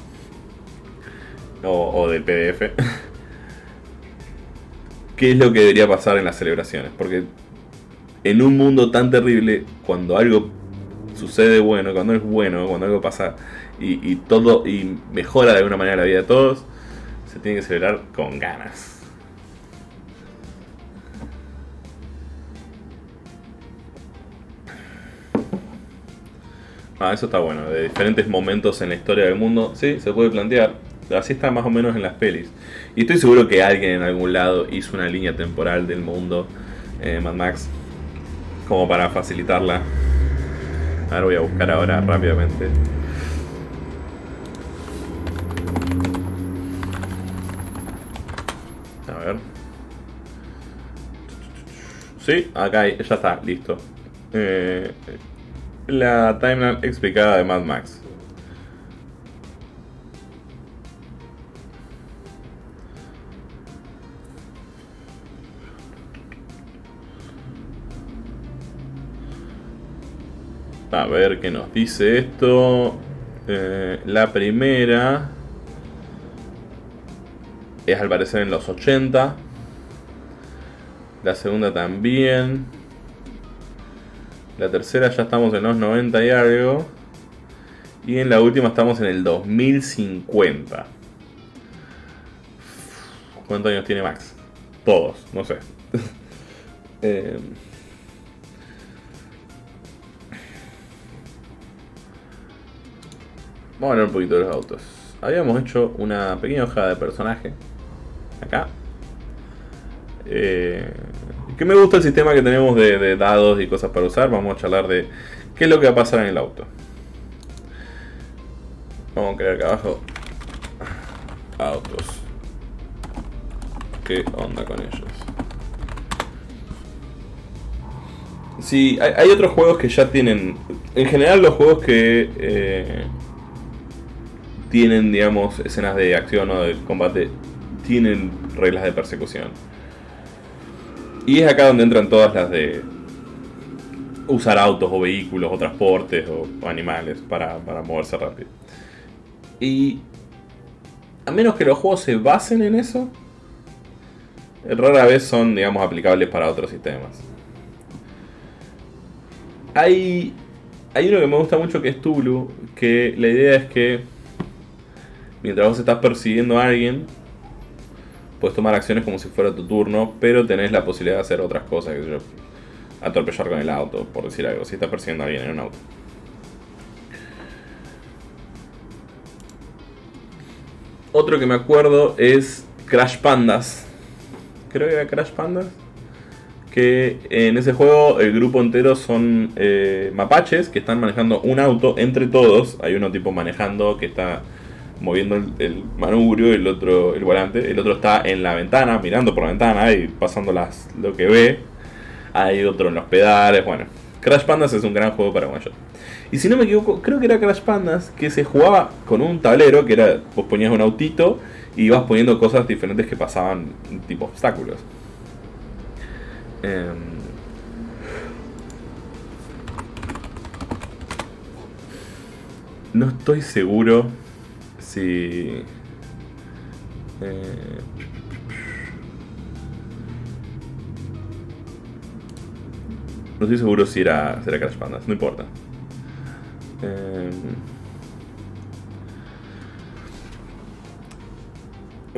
O del PDF. [laughs] ¿Qué es lo que debería pasar en las celebraciones? Porque en un mundo tan terrible, cuando algo sucede bueno, cuando es bueno, cuando algo pasa y, todo y mejora de alguna manera la vida de todos, se tiene que celebrar con ganas. Ah, eso está bueno, de diferentes momentos en la historia del mundo, sí, se puede plantear. Así está más o menos en las pelis. Y estoy seguro que alguien en algún lado hizo una línea temporal del mundo eh, Mad Max como para facilitarla. A ver, voy a buscar ahora rápidamente. A ver. Sí, acá ya está, listo. Eh, la timeline explicada de Mad Max. A ver qué nos dice esto. Eh, la primera es al parecer en los 80. La segunda también. La tercera ya estamos en los 90 y algo. Y en la última estamos en el 2050. ¿Cuántos años tiene Max? Todos, no sé. [laughs] eh, Vamos a hablar un poquito de los autos. Habíamos hecho una pequeña hoja de personaje. Acá. Eh, que me gusta el sistema que tenemos de, dados y cosas para usar. Vamos a charlar de qué es lo que va a pasar en el auto. Vamos a crear acá abajo. Autos. ¿Qué onda con ellos? Sí, hay, otros juegos que ya tienen... En general los juegos que... Eh, tienen, digamos, escenas de acción o de combate, tienen reglas de persecución. Y es acá donde entran todas las de usar autos o vehículos o transportes o, animales para, para, moverse rápido. Y a menos que los juegos se basen en eso, rara vez son, digamos, aplicables para otros sistemas. Hay, hay uno que me gusta mucho que es Tulu, que la idea es que mientras vos estás persiguiendo a alguien, puedes tomar acciones como si fuera tu turno, pero tenés la posibilidad de hacer otras cosas, que yo, atropellar con el auto, por decir algo, si estás persiguiendo a alguien en un auto. Otro que me acuerdo es Crash Pandas. Creo que era Crash Pandas. Que en ese juego el grupo entero son eh, mapaches que están manejando un auto entre todos. Hay uno tipo manejando que está moviendo el, manubrio, el otro el volante, el otro está en la ventana, mirando por la ventana y pasando las, lo que ve. Hay otro en los pedales, bueno. Crash Pandas es un gran juego para one Y si no me equivoco, creo que era Crash Pandas que se jugaba con un tablero que era, vos ponías un autito y ibas poniendo cosas diferentes que pasaban tipo obstáculos. Em, no estoy seguro Eh, no estoy seguro si era, si Crash Pandas, no importa. Eh,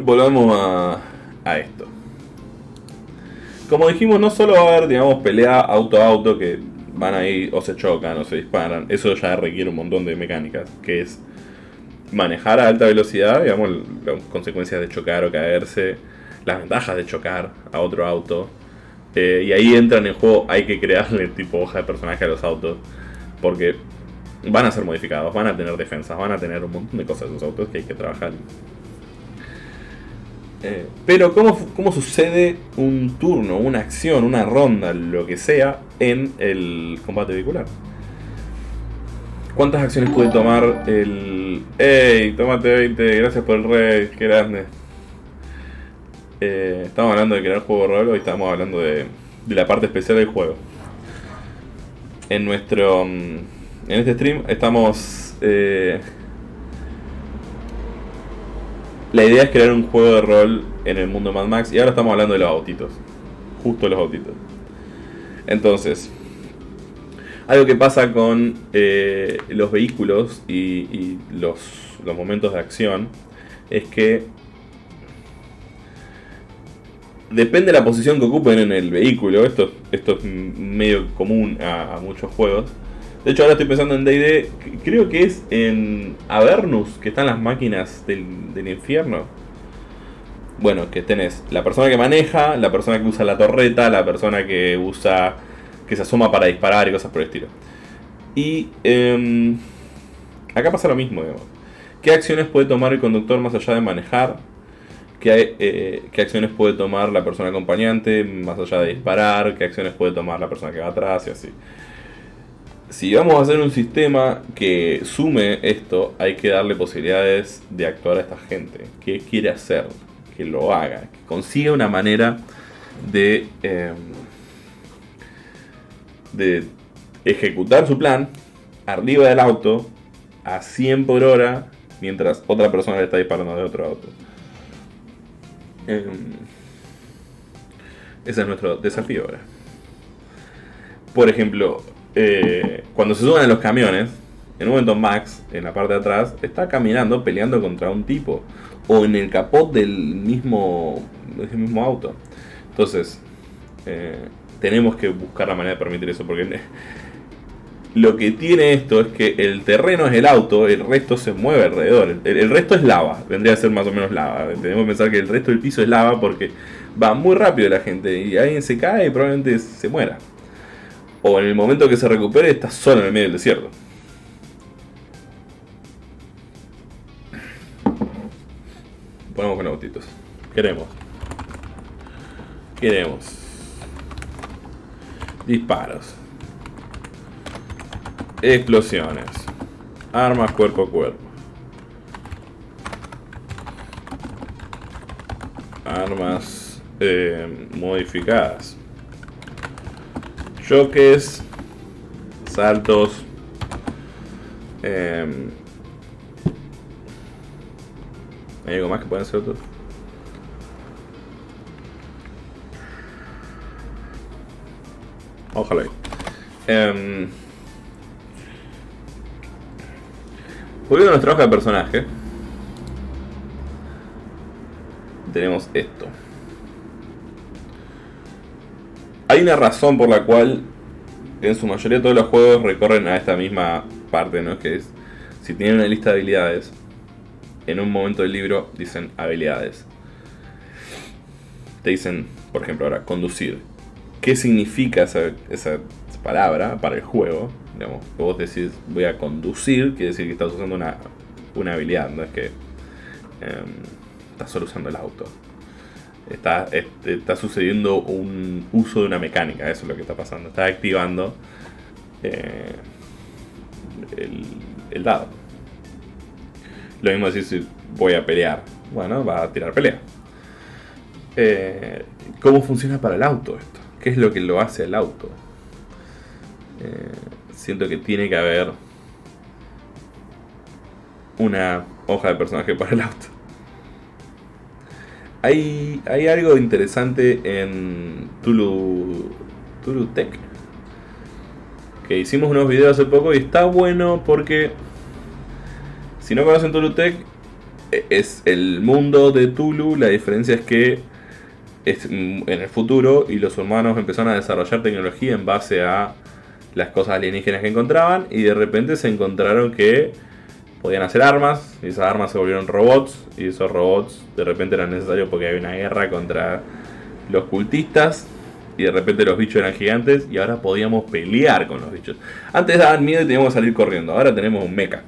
volvamos a, a esto. Como dijimos, no solo va a haber, digamos, pelea auto a auto que van ahí o se chocan o se disparan. Eso ya requiere un montón de mecánicas, que es manejar a alta velocidad, digamos, las consecuencias de chocar o caerse, las ventajas de chocar a otro auto. Eh, y ahí entran en juego, hay que crearle [laughs] tipo hoja de personaje a los autos, porque van a ser modificados, van a tener defensas, van a tener un montón de cosas los autos que hay que trabajar. Eh, pero ¿cómo, ¿cómo sucede un turno, una acción, una ronda, lo que sea, en el combate vehicular? ¿Cuántas acciones puede tomar el... ¡Ey! Tómate 20, gracias por el rey, qué grande. Eh, estamos hablando de crear juego de rol, hoy estamos hablando de, de la parte especial del juego. En nuestro... Mm, en este stream estamos... Eh, la idea es crear un juego de rol en el mundo Mad Max y ahora estamos hablando de los autitos. Justo los autitos. Entonces, algo que pasa con eh, los vehículos y, los, momentos de acción es que depende de la posición que ocupen en el vehículo. Esto, esto es medio común a, muchos juegos. De hecho, ahora estoy pensando en DD. Creo que es en Avernus que están las máquinas del, del infierno. Bueno, que tenés la persona que maneja, la persona que usa la torreta, la persona que usa que se asoma para disparar y cosas por el estilo. Y em, acá pasa lo mismo, digamos. ¿Qué acciones puede tomar el conductor más allá de manejar? ¿Qué, eh, ¿Qué, acciones puede tomar la persona acompañante más allá de disparar? ¿Qué acciones puede tomar la persona que va atrás? Y así. Si vamos a hacer un sistema que sume esto, hay que darle posibilidades de actuar a esta gente. ¿Qué quiere hacer? Que lo haga. Que consiga una manera de... Em, de ejecutar su plan arriba del auto a 100 por hora mientras otra persona le está disparando de otro auto. Em, ese es nuestro desafío ahora. Por ejemplo, eh, cuando se suben a los camiones, en un momento Max, en la parte de atrás, está caminando peleando contra un tipo. O en el capot del mismo, del mismo auto. Entonces, eh, tenemos que buscar la manera de permitir eso, porque [laughs] lo que tiene esto es que el terreno es el auto, el resto se mueve alrededor, el, resto es lava, vendría a ser más o menos lava, tenemos que pensar que el resto del piso es lava porque va muy rápido la gente y alguien se cae y probablemente se muera. O en el momento que se recupere está solo en el medio del desierto. Ponemos con autitos. Queremos. Queremos. Disparos. Explosiones. Armas cuerpo a cuerpo. Armas eh, modificadas. Choques. Saltos. Eh, ¿Hay algo más que pueden ser otros? Ojalá. Eh, volviendo a nuestra hoja de personaje. Tenemos esto. Hay una razón por la cual en su mayoría todos los juegos recorren a esta misma parte, ¿no? Que es, si tienen una lista de habilidades, en un momento del libro dicen habilidades. Te dicen, por ejemplo, ahora, conducir qué significa esa, palabra para el juego. Digamos, vos decís voy a conducir, quiere decir que estás usando una, una habilidad, no es que em, estás solo usando el auto. Está, está sucediendo un uso de una mecánica, eso es lo que está pasando. Está activando eh, el, el, dado. Lo mismo decir si voy a pelear. Bueno, va a tirar pelea. Eh, ¿Cómo funciona para el auto esto? ¿Qué es lo que lo hace al auto? Eh, siento que tiene que haber una hoja de personaje para el auto. Hay, hay algo interesante en Tulu, Tulu Tech. Que hicimos unos videos hace poco y está bueno porque si no conocen Tulu Tech, e, es el mundo de Tulu. La diferencia es que en el futuro y los humanos empezaron a desarrollar tecnología en base a las cosas alienígenas que encontraban y de repente se encontraron que podían hacer armas y esas armas se volvieron robots y esos robots de repente eran necesarios porque había una guerra contra los cultistas y de repente los bichos eran gigantes y ahora podíamos pelear con los bichos. Antes daban miedo y teníamos que salir corriendo, ahora tenemos un mecha.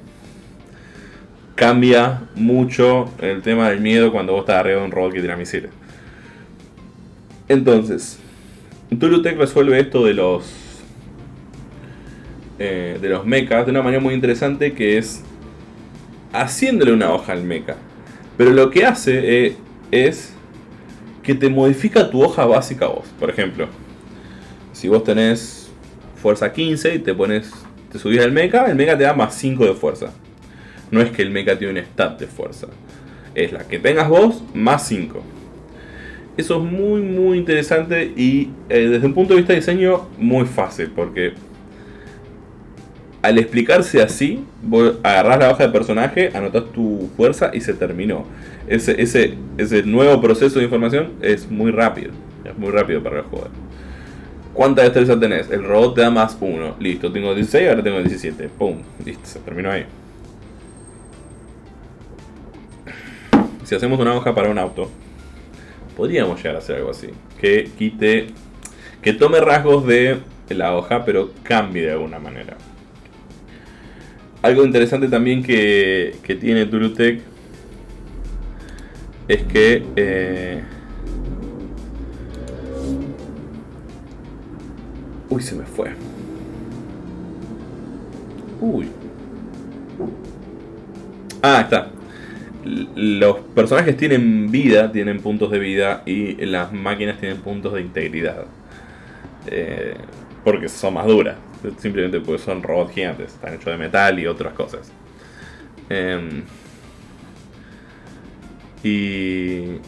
Cambia mucho el tema del miedo cuando vos estás arriba de un robot que tira misiles. Entonces, Tulutec resuelve esto de los eh, de los mechas de una manera muy interesante que es haciéndole una hoja al mecha. Pero lo que hace eh, es que te modifica tu hoja básica vos. Por ejemplo, si vos tenés fuerza 15 y te pones te subís al mecha, el mecha te da más 5 de fuerza. No es que el mecha tiene un stat de fuerza. Es la que tengas vos más 5. Eso es muy muy interesante y eh, desde un punto de vista de diseño muy fácil porque al explicarse así, vos agarrás la hoja de personaje, anotás tu fuerza y se terminó. Ese, ese, ese nuevo proceso de información es muy rápido. Es muy rápido para el jugador. ¿Cuánta destreza tenés? El robot te da más 1. Listo, tengo 16, ahora tengo 17. Pum, listo, se terminó ahí. Si hacemos una hoja para un auto, podríamos llegar a hacer algo así. Que quite, que tome rasgos de la hoja, pero cambie de alguna manera. Algo interesante también que, que tiene Turutec es que eh, uy se me fue uy ah está los personajes tienen vida tienen puntos de vida y las máquinas tienen puntos de integridad. Eh, porque son más duras. Simplemente porque son robots gigantes. Están hechos de metal y otras cosas. Eh, y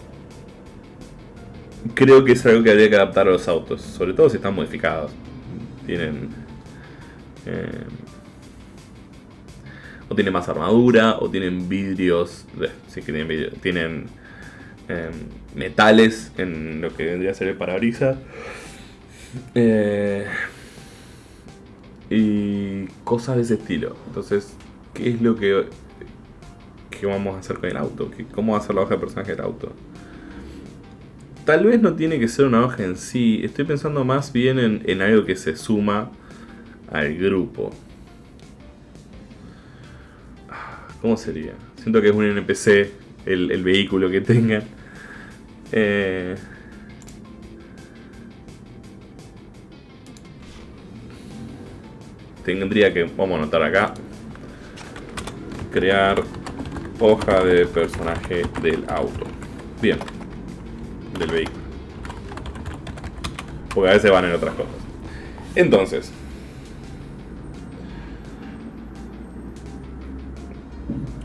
creo que es algo que habría que adaptar a los autos, sobre todo si están modificados. Tienen... Eh, o tienen más armadura, o tienen vidrios, sí que tienen, vidrio, tienen eh, metales en lo que vendría a ser el parabrisas. Eh, y cosas de ese estilo. Entonces, ¿qué es lo que qué vamos a hacer con el auto, cómo va a ser la hoja de personaje del auto. Tal vez no tiene que ser una hoja en sí, estoy pensando más bien en, algo que se suma al grupo. ¿Cómo sería? Siento que es un NPC el, vehículo que tengan. Eh, tendría que, vamos a anotar acá, crear Hoja de personaje del auto. Bien. Del vehículo. Porque a veces van en otras cosas. Entonces.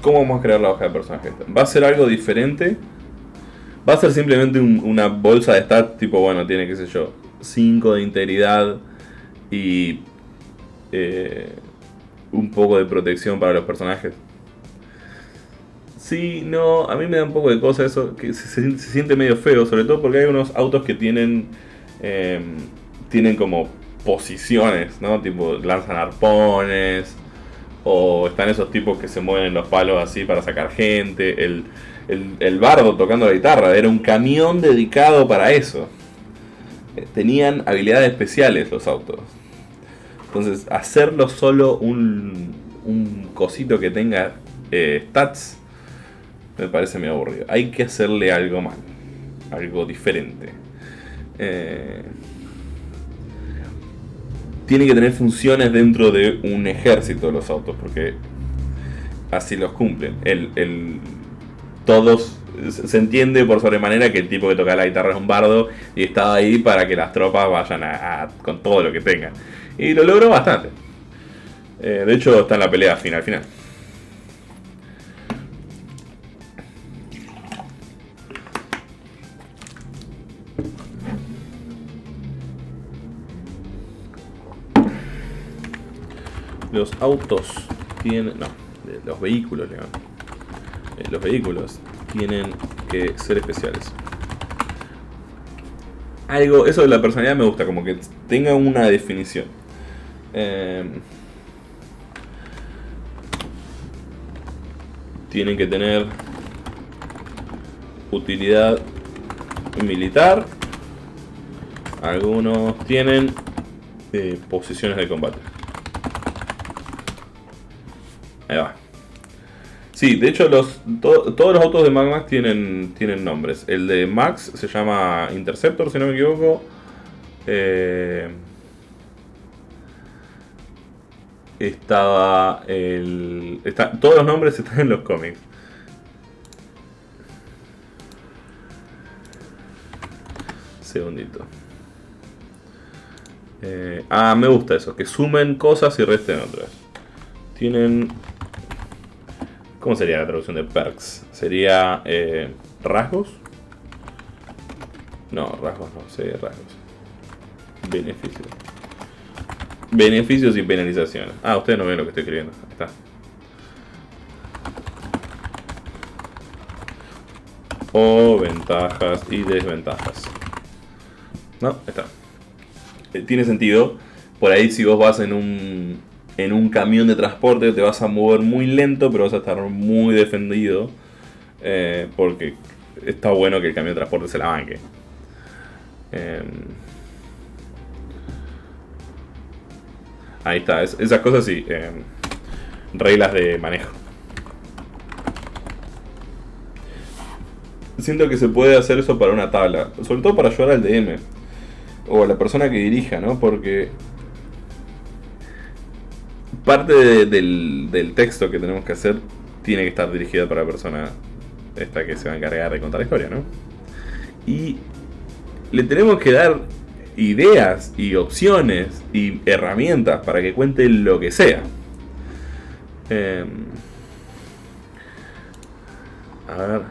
¿Cómo vamos a crear la hoja de personaje? ¿Va a ser algo diferente? ¿Va a ser simplemente una bolsa de stats tipo, bueno, tiene, qué sé yo, 5 de integridad y eh, un poco de protección para los personajes? Sí, no, a mí me da un poco de cosa eso, que se, siente medio feo, sobre todo porque hay unos autos que tienen, em, tienen como posiciones, ¿no? Tipo, lanzan arpones, o están esos tipos que se mueven los palos así para sacar gente, el, el bardo tocando la guitarra, era un camión dedicado para eso. Eh, tenían habilidades especiales los autos. Entonces, hacerlo solo un, un cosito que tenga eh, stats me parece muy aburrido. Hay que hacerle algo mal, algo diferente. Eh, tiene que tener funciones dentro de un ejército los autos, porque así los cumplen. El, todos se entiende por sobremanera que el tipo que toca la guitarra es un bardo y está ahí para que las tropas vayan a, con todo lo que tengan. Y lo logró bastante. Eh, de hecho, está en la pelea final final. Los autos tienen. No, los vehículos. Eh, los vehículos tienen que ser especiales. Algo, eso de la personalidad me gusta, como que tenga una definición. Em, tienen que tener utilidad militar. Algunos tienen eh, posiciones de combate. Ahí va. Sí, de hecho los, todos los autos de Magma tienen, tienen nombres. El de Max se llama Interceptor, si no me equivoco. Eh, estaba el. Está, todos los nombres están en los cómics. Segundito. Eh, ah, me gusta eso, que sumen cosas y resten otras. Tienen... ¿Cómo sería la traducción de perks? Sería eh, rasgos. No, rasgos no, sería rasgos. Beneficios. Beneficios y penalizaciones. Ah, ustedes no ven lo que estoy escribiendo. Ahí está. O ventajas y desventajas. No, está. Eh, tiene sentido. Por ahí si vos vas en un, en un camión de transporte te vas a mover muy lento, pero vas a estar muy defendido. Eh, porque está bueno que el camión de transporte se la banque. Em, ahí está, esas cosas sí. Em, reglas de manejo. Siento que se puede hacer eso para una tabla, sobre todo para ayudar al DM o a la persona que dirija, ¿no? Porque parte del, texto que tenemos que hacer tiene que estar dirigida para la persona esta que se va a encargar de contar la historia, ¿no? Y le tenemos que dar ideas y opciones y herramientas para que cuente lo que sea. Em, a ver.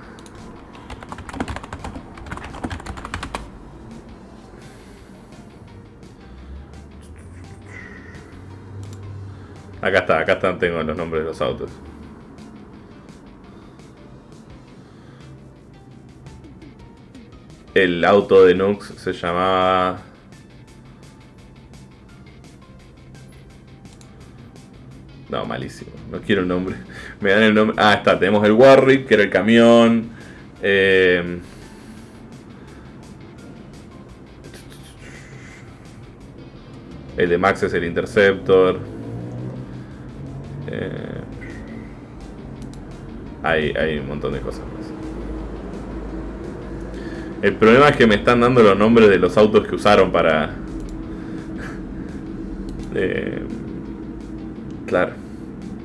Acá está, acá están, tengo los nombres de los autos. El auto de Nux se llamaba... No, malísimo. No quiero el nombre. [laughs] Me dan el nombre. Ah, está. Tenemos el Warwick, que era el camión. Eh... El de Max es el Interceptor. Hay, un montón de cosas más. El problema es que me están dando los nombres de los autos que usaron para... [laughs] Claro.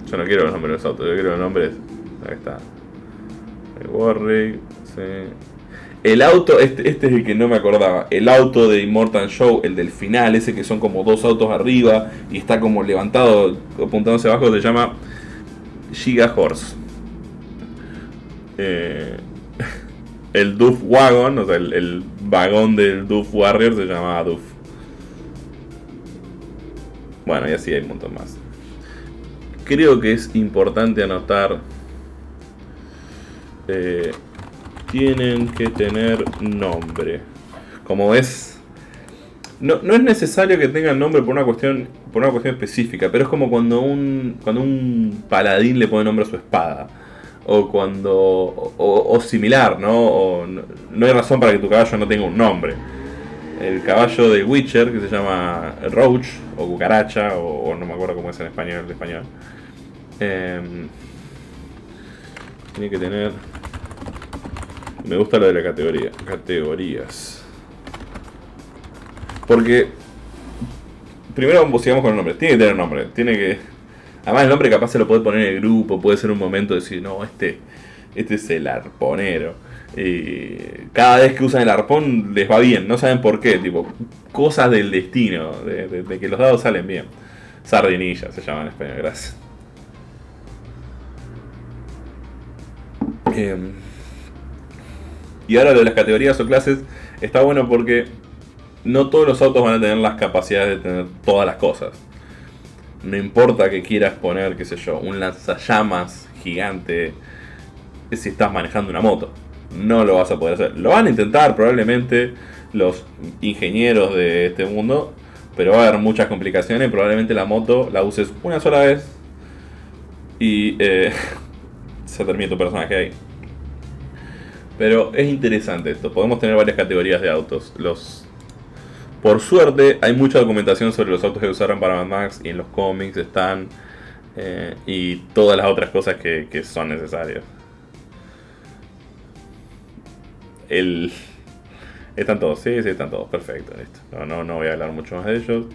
Yo no quiero los nombres de los autos, yo quiero los nombres... Ahí está. El Warwick. El auto, este, este, es el que no me acordaba. El auto de Immortal Show, el del final, ese que son como dos autos arriba y está como levantado, apuntándose abajo, se llama Giga Horse. Eh, [laughs] el Doof Wagon, o sea, el, vagón del Doof Warrior se llama Doof. Bueno, y así hay un montón más. Creo que es importante anotar. Eh, tienen que tener nombre. Como ves, no, no, es necesario que tengan nombre por una cuestión por una cuestión específica, pero es como cuando un cuando un paladín le pone nombre a su espada o cuando o, similar, ¿no? ¿no? hay razón para que tu caballo no tenga un nombre. El caballo de Witcher que se llama Roach o cucaracha o, no me acuerdo cómo es en español, español. Em, tiene que tener me gusta lo de la categoría. Categorías. Porque. Primero sigamos con el nombre. Tiene que tener nombre. Tiene que. Además el nombre capaz se lo puede poner en el grupo. Puede ser un momento de decir, no, este. Este es el arponero. Y cada vez que usan el arpón les va bien. No saben por qué. Tipo, cosas del destino. De, que los dados salen bien. Sardinilla se llama en español. Gracias. Eh, y ahora lo de las categorías o clases está bueno porque no todos los autos van a tener las capacidades de tener todas las cosas. No importa que quieras poner, qué sé yo, un lanzallamas gigante si estás manejando una moto. No lo vas a poder hacer. Lo van a intentar probablemente los ingenieros de este mundo, pero va a haber muchas complicaciones. Probablemente la moto la uses una sola vez y eh, [laughs] se termina tu personaje ahí. Pero es interesante esto. Podemos tener varias categorías de autos. Los por suerte hay mucha documentación sobre los autos que usaron para Mad Max y en los cómics están eh, y todas las otras cosas que, son necesarias. El, [laughs] están todos, sí, sí, están todos, perfecto, listo. No, no, no voy a hablar mucho más de ellos.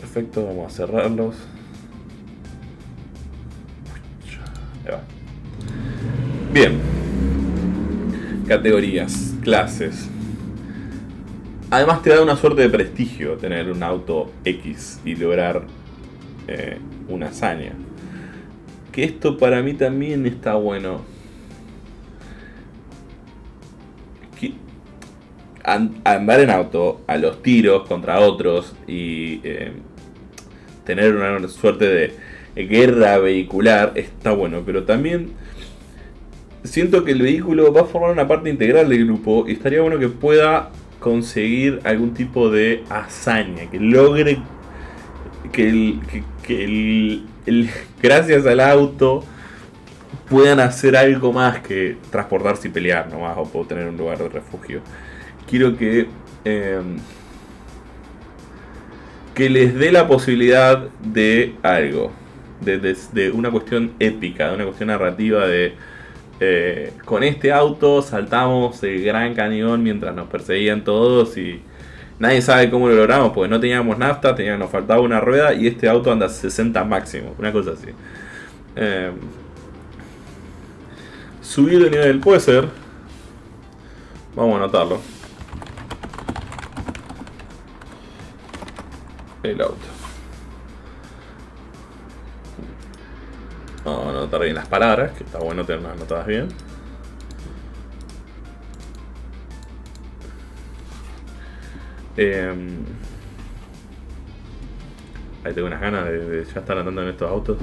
Perfecto, vamos a cerrarlos. Bien. Categorías, clases. Además te da una suerte de prestigio tener un auto X y lograr eh, una hazaña. Que esto para mí también está bueno. andar en auto a los tiros contra otros y eh, tener una suerte de guerra vehicular está bueno, pero también siento que el vehículo va a formar una parte integral del grupo y estaría bueno que pueda conseguir algún tipo de hazaña, que logre que el, que, el, [laughs] gracias al auto puedan hacer algo más que transportarse y pelear nomás o tener un lugar de refugio. Quiero que em, que les dé la posibilidad de algo, de, una cuestión épica, de una cuestión narrativa de eh, con este auto saltamos el Gran Cañón mientras nos perseguían todos y nadie sabe cómo lo logramos porque no teníamos nafta, teníamos, nos faltaba una rueda y este auto anda a 60 máximo, una cosa así. Eh, subir de nivel puede ser. Vamos a anotarlo. el auto. A anotar bien las palabras, que está bueno tenerlas anotadas bien. Em, ahí tengo unas ganas de, ya estar andando en estos autos.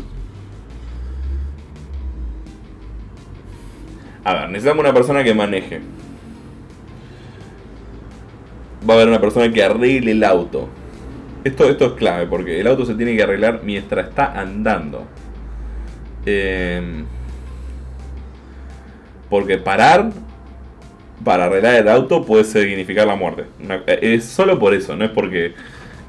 A ver, necesitamos una persona que maneje. Va a haber una persona que arregle el auto. Esto, esto es clave porque el auto se tiene que arreglar mientras está andando. Em, porque parar para arreglar el auto puede significar la muerte. es solo por eso, no es porque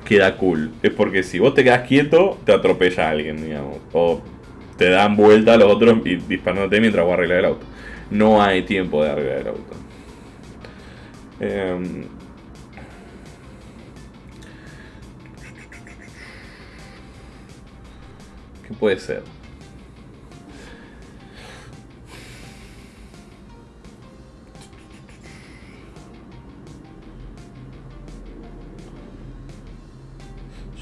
queda cool. Es porque si vos te quedas quieto, te atropella alguien, digamos. O te dan vuelta a los otros y disparándote mientras voy a arreglar el auto. No hay tiempo de arreglar el auto. Eh, puede ser?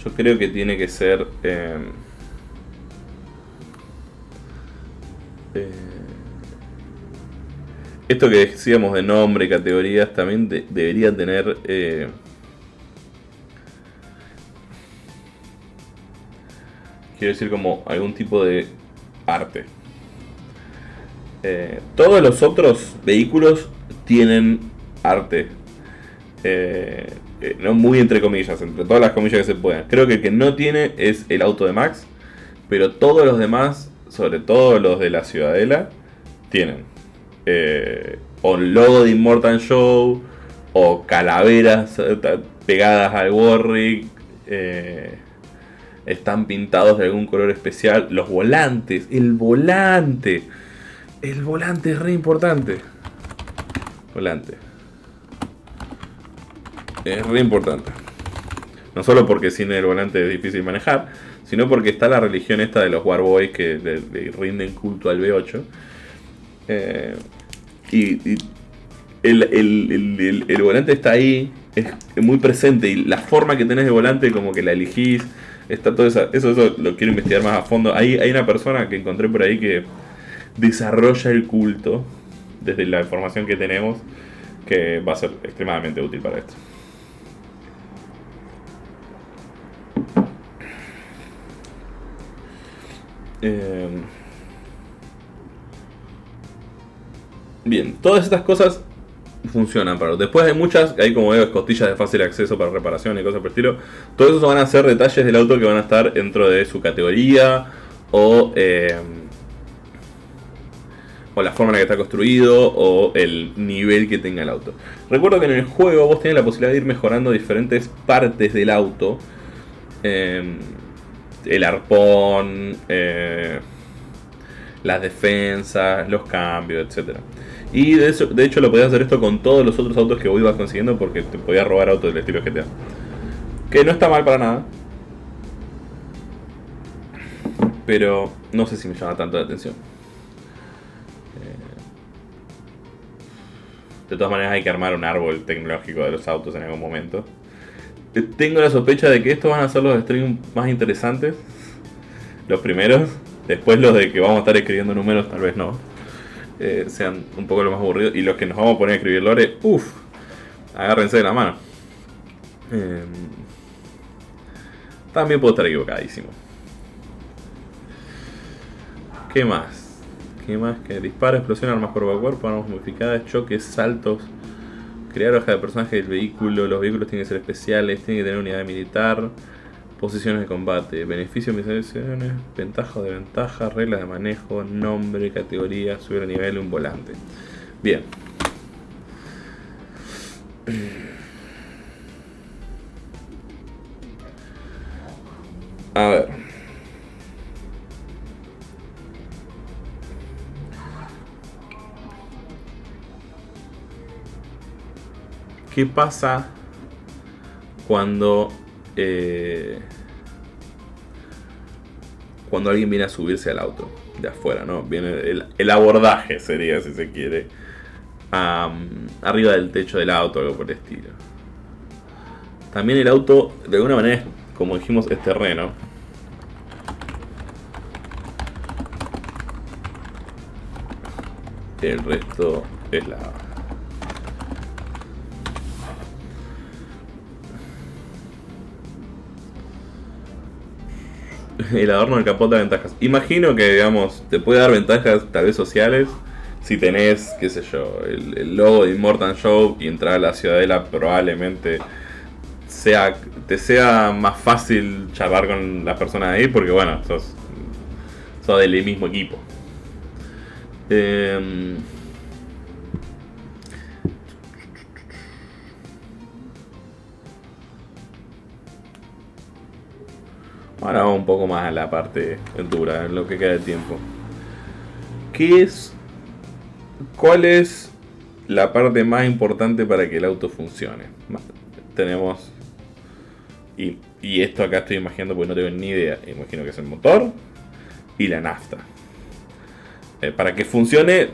Yo creo que tiene que ser... Em, eh, esto que decíamos de nombre, categorías, también debería tener... Eh, quiero decir como algún tipo de arte. Eh, todos los otros vehículos tienen arte. Eh, no muy entre comillas, entre todas las comillas que se puedan. Creo que el que no tiene es el auto de Max, pero todos los demás, sobre todo los de la Ciudadela, tienen. o logo de Immortal Show, o calaveras pegadas al Warwick están pintados de algún color especial. Los volantes, el volante. El volante es re importante. Volante. Es re importante. No solo porque sin el volante es difícil manejar, sino porque está la religión esta de los Warboys que le, rinden culto al B8. Eh, y, el, el, volante está ahí, es muy presente y la forma que tenés de volante como que la elegís Está todo eso, eso, lo quiero investigar más a fondo. Hay, hay una persona que encontré por ahí que desarrolla el culto desde la información que tenemos que va a ser extremadamente útil para esto. Em, bien, todas estas cosas funcionan para Después hay muchas, hay como veo escotillas de fácil acceso para reparación y cosas por el estilo. Todo eso van a ser detalles del auto que van a estar dentro de su categoría o, eh, o la forma en la que está construido o el nivel que tenga el auto. Recuerdo que en el juego vos tenés la posibilidad de ir mejorando diferentes partes del auto. Em, el arpón, eh, las defensas, los cambios, etcétera. Y de, eso, de hecho lo podías hacer esto con todos los otros autos que vos ibas consiguiendo porque te podías robar autos del estilo GTA. Que no está mal para nada. pero no sé si me llama tanto la atención. De todas maneras hay que armar un árbol tecnológico de los autos en algún momento. Tengo la sospecha de que estos van a ser los streams más interesantes. Los primeros. Después los de que vamos a estar escribiendo números, tal vez no. Eh, sean un poco lo más aburridos. Y los que nos vamos a poner a escribir lore, uff. Agárrense de la mano. Em, también puedo estar equivocadísimo. ¿Qué más? ¿Qué más? Que dispara, explosión, armas por cuerpo, armas modificadas, choques, saltos. Crear hoja de personaje del vehículo. Los vehículos tienen que ser especiales, tienen que tener unidad militar. Posiciones de combate, beneficios, misiones, ventaja o desventaja, reglas de manejo, nombre, categoría, subir a nivel, un volante. Bien. A ver. ¿Qué pasa cuando eh, cuando alguien viene a subirse al auto de afuera, ¿no? Viene el, abordaje sería, si se quiere, arriba del techo del auto, algo por el estilo. También el auto, de alguna manera, como dijimos, es terreno. El resto es la [laughs] el adorno del capot da ventajas. Imagino que, digamos, te puede dar ventajas tal vez sociales. Si tenés, qué sé yo, el, logo de Immortal Show y entrar a la ciudadela probablemente sea te sea más fácil charlar con las personas ahí porque bueno, sos, sos del mismo equipo. Eh, Ahora vamos un poco más a la parte dura, en lo que queda de tiempo. ¿Qué es? ¿Cuál es la parte más importante para que el auto funcione? Tenemos. Y, esto acá estoy imaginando porque no tengo ni idea. Imagino que es el motor y la nafta. Eh, para que funcione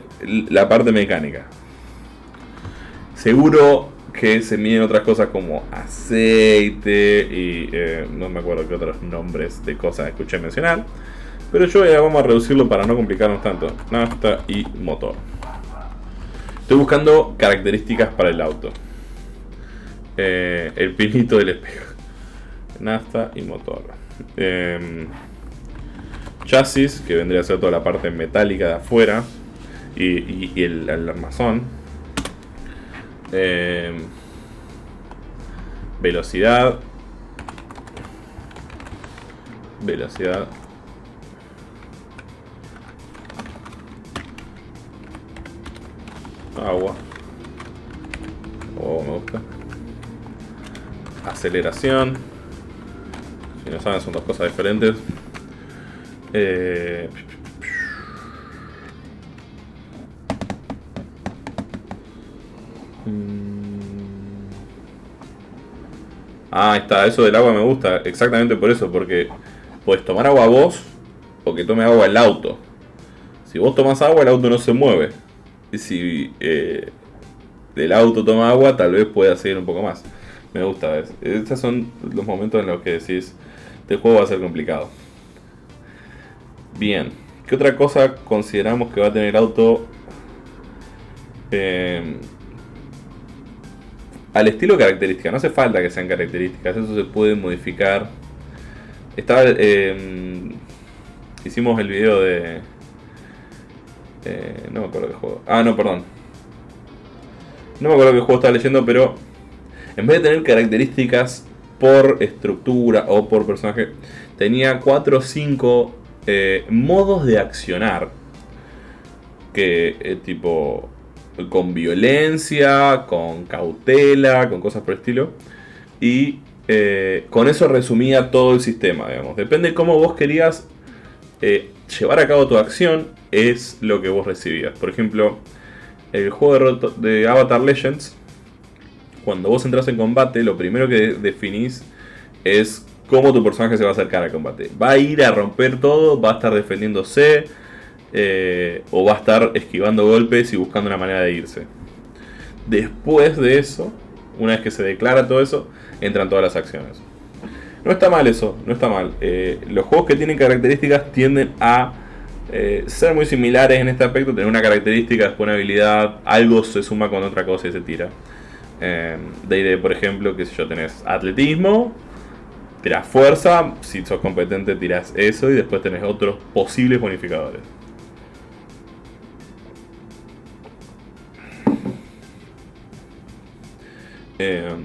la parte mecánica. Seguro que se miden otras cosas como aceite y eh, no me acuerdo qué otros nombres de cosas escuché mencionar. Pero yo ya vamos a reducirlo para no complicarnos tanto. Nafta y motor. Estoy buscando características para el auto. Eh, el pinito del espejo. Nafta y motor. Em, chasis, que vendría a ser toda la parte metálica de afuera. Y, el armazón. Eh, velocidad. Velocidad. Agua. Oh, me gusta. Aceleración. Si no saben, son dos cosas diferentes. Eh, Ah, está, eso del agua me gusta, exactamente por eso, porque puedes tomar agua vos o que tome agua el auto. Si vos tomas agua, el auto no se mueve. Y si eh, el auto toma agua, tal vez pueda seguir un poco más. Me gusta, estos son los momentos en los que decís, este juego va a ser complicado. Bien, ¿qué otra cosa consideramos que va a tener el auto? Eh, al estilo característica. No hace falta que sean características, eso se puede modificar. Estaba, em, hicimos el video de... Eh, no me acuerdo qué juego. Ah, no, perdón. No me acuerdo qué juego estaba leyendo, pero en vez de tener características por estructura o por personaje, tenía 4 o 5 eh, modos de accionar. Que eh, tipo con violencia, con cautela, con cosas por el estilo. Y eh, con eso resumía todo el sistema, digamos. Depende de cómo vos querías eh, llevar a cabo tu acción, es lo que vos recibías. Por ejemplo, el juego de, Avatar Legends, cuando vos entras en combate, lo primero que definís es cómo tu personaje se va a acercar al combate. Va a ir a romper todo, va a estar defendiéndose, eh, o va a estar esquivando golpes y buscando una manera de irse. Después de eso, una vez que se declara todo eso, entran todas las acciones. No está mal eso, no está mal. Eh, los juegos que tienen características tienden a eh, ser muy similares en este aspecto, tener una característica, después una habilidad, algo se suma con otra cosa y se tira. Eh, de por ejemplo, que si yo tenés atletismo, tirás fuerza, si sos competente tirás eso y después tenés otros posibles bonificadores. Eh,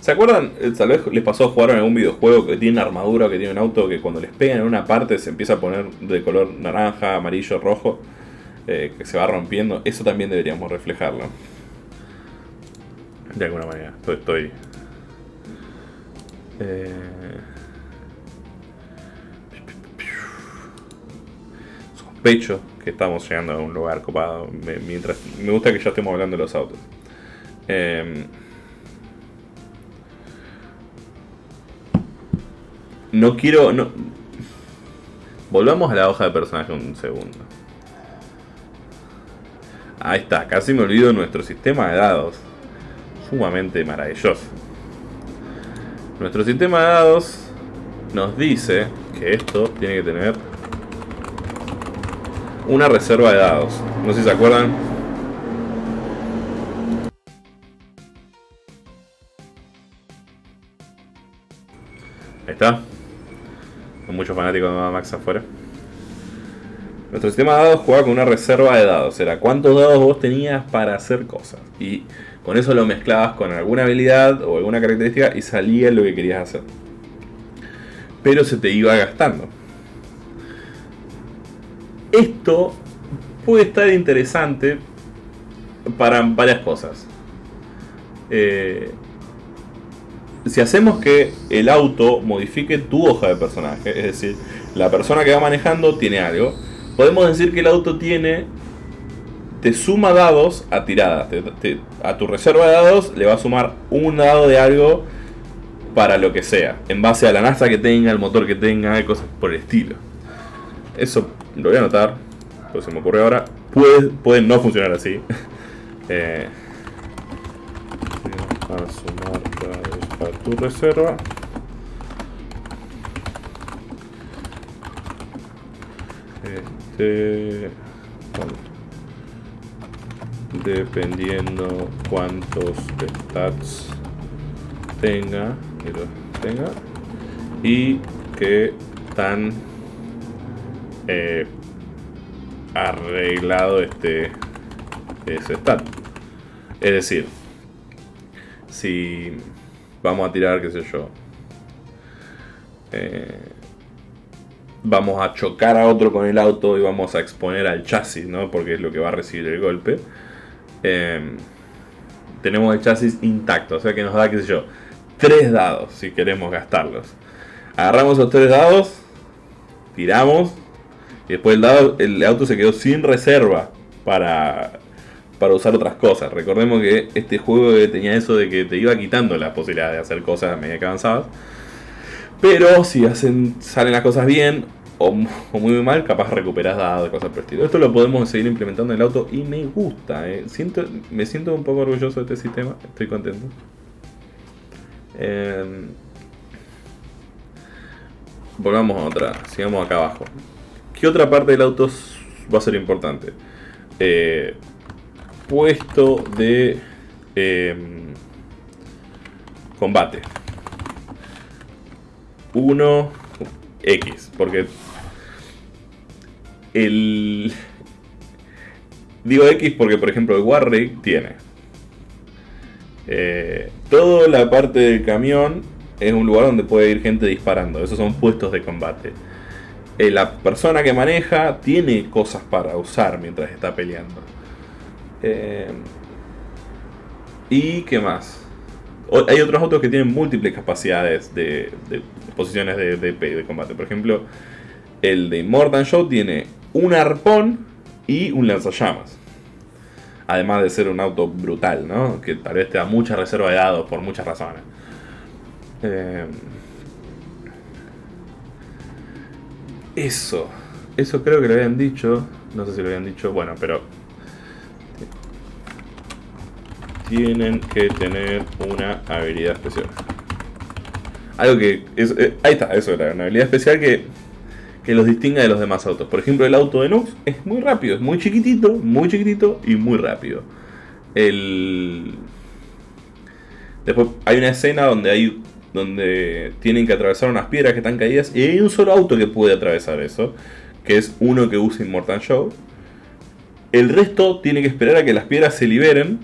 ¿Se acuerdan? Eh, tal vez les pasó a jugar en algún videojuego que tiene una armadura o que tiene un auto que cuando les pegan en una parte se empieza a poner de color naranja, amarillo, rojo, eh, que se va rompiendo. Eso también deberíamos reflejarlo. De alguna manera. Estoy. Eh, sospecho que estamos llegando a un lugar copado. mientras, me gusta que ya estemos hablando de los autos. Eh, No quiero. No... Volvamos a la hoja de personaje un segundo. Ahí está, casi me olvido nuestro sistema de dados. Sumamente maravilloso. Nuestro sistema de dados nos dice que esto tiene que tener una reserva de dados. No sé si se acuerdan. Ahí está muchos fanáticos de Max afuera. Nuestro sistema de dados jugaba con una reserva de dados. Era cuántos dados vos tenías para hacer cosas. Y con eso lo mezclabas con alguna habilidad o alguna característica y salía lo que querías hacer. Pero se te iba gastando. Esto puede estar interesante para varias cosas. Eh, si hacemos que el auto modifique tu hoja de personaje, es decir, la persona que va manejando tiene algo, podemos decir que el auto tiene, te suma dados a tiradas, a tu reserva de dados le va a sumar un dado de algo para lo que sea, en base a la NASA que tenga, el motor que tenga, cosas por el estilo. Eso lo voy a anotar, pues se me ocurre ahora. Puede, puede no funcionar así. [laughs] eh, a sumar tu reserva este dependiendo cuántos stats tenga tenga y que tan eh, arreglado este ese stat es decir si vamos a tirar, qué sé yo, eh, vamos a chocar a otro con el auto y vamos a exponer al chasis, ¿no? Porque es lo que va a recibir el golpe. Em, tenemos el chasis intacto, o sea que nos da, qué sé yo, tres dados si queremos gastarlos. Agarramos esos tres dados, tiramos y después el, dado, el auto se quedó sin reserva para para usar otras cosas. Recordemos que este juego tenía eso de que te iba quitando la posibilidad de hacer cosas a medida que avanzabas. Pero si hacen, salen las cosas bien o, muy mal, capaz recuperas dados, cosas por estilo. Esto lo podemos seguir implementando en el auto y me gusta. Eh. Siento, me siento un poco orgulloso de este sistema, estoy contento. Em, volvamos a otra, sigamos acá abajo. ¿Qué otra parte del auto va a ser importante? Eh, puesto de em, combate. 1 X, porque el digo X porque por ejemplo el Warrior tiene eh, toda la parte del camión es un lugar donde puede ir gente disparando, esos son puestos de combate. Eh, la persona que maneja tiene cosas para usar mientras está peleando. Eh, ¿Y qué más? hay otros autos que tienen múltiples capacidades de, posiciones de, de, combate. Por ejemplo, el de Immortan Show tiene un arpón y un lanzallamas. Además de ser un auto brutal, ¿no? Que tal vez te da mucha reserva de dados por muchas razones. Eh, eso. Eso creo que lo habían dicho. No sé si lo habían dicho. Bueno, pero. Tienen que tener una habilidad especial. Algo que. Eh, ahí está, eso era. Una habilidad especial que que los distinga de los demás autos. Por ejemplo, el auto de Nux es muy rápido, es muy chiquitito, muy chiquitito y muy rápido. El... Después hay una escena donde hay donde tienen que atravesar unas piedras que están caídas y hay un solo auto que puede atravesar eso, que es uno que usa Immortal Show. El resto tiene que esperar a que las piedras se liberen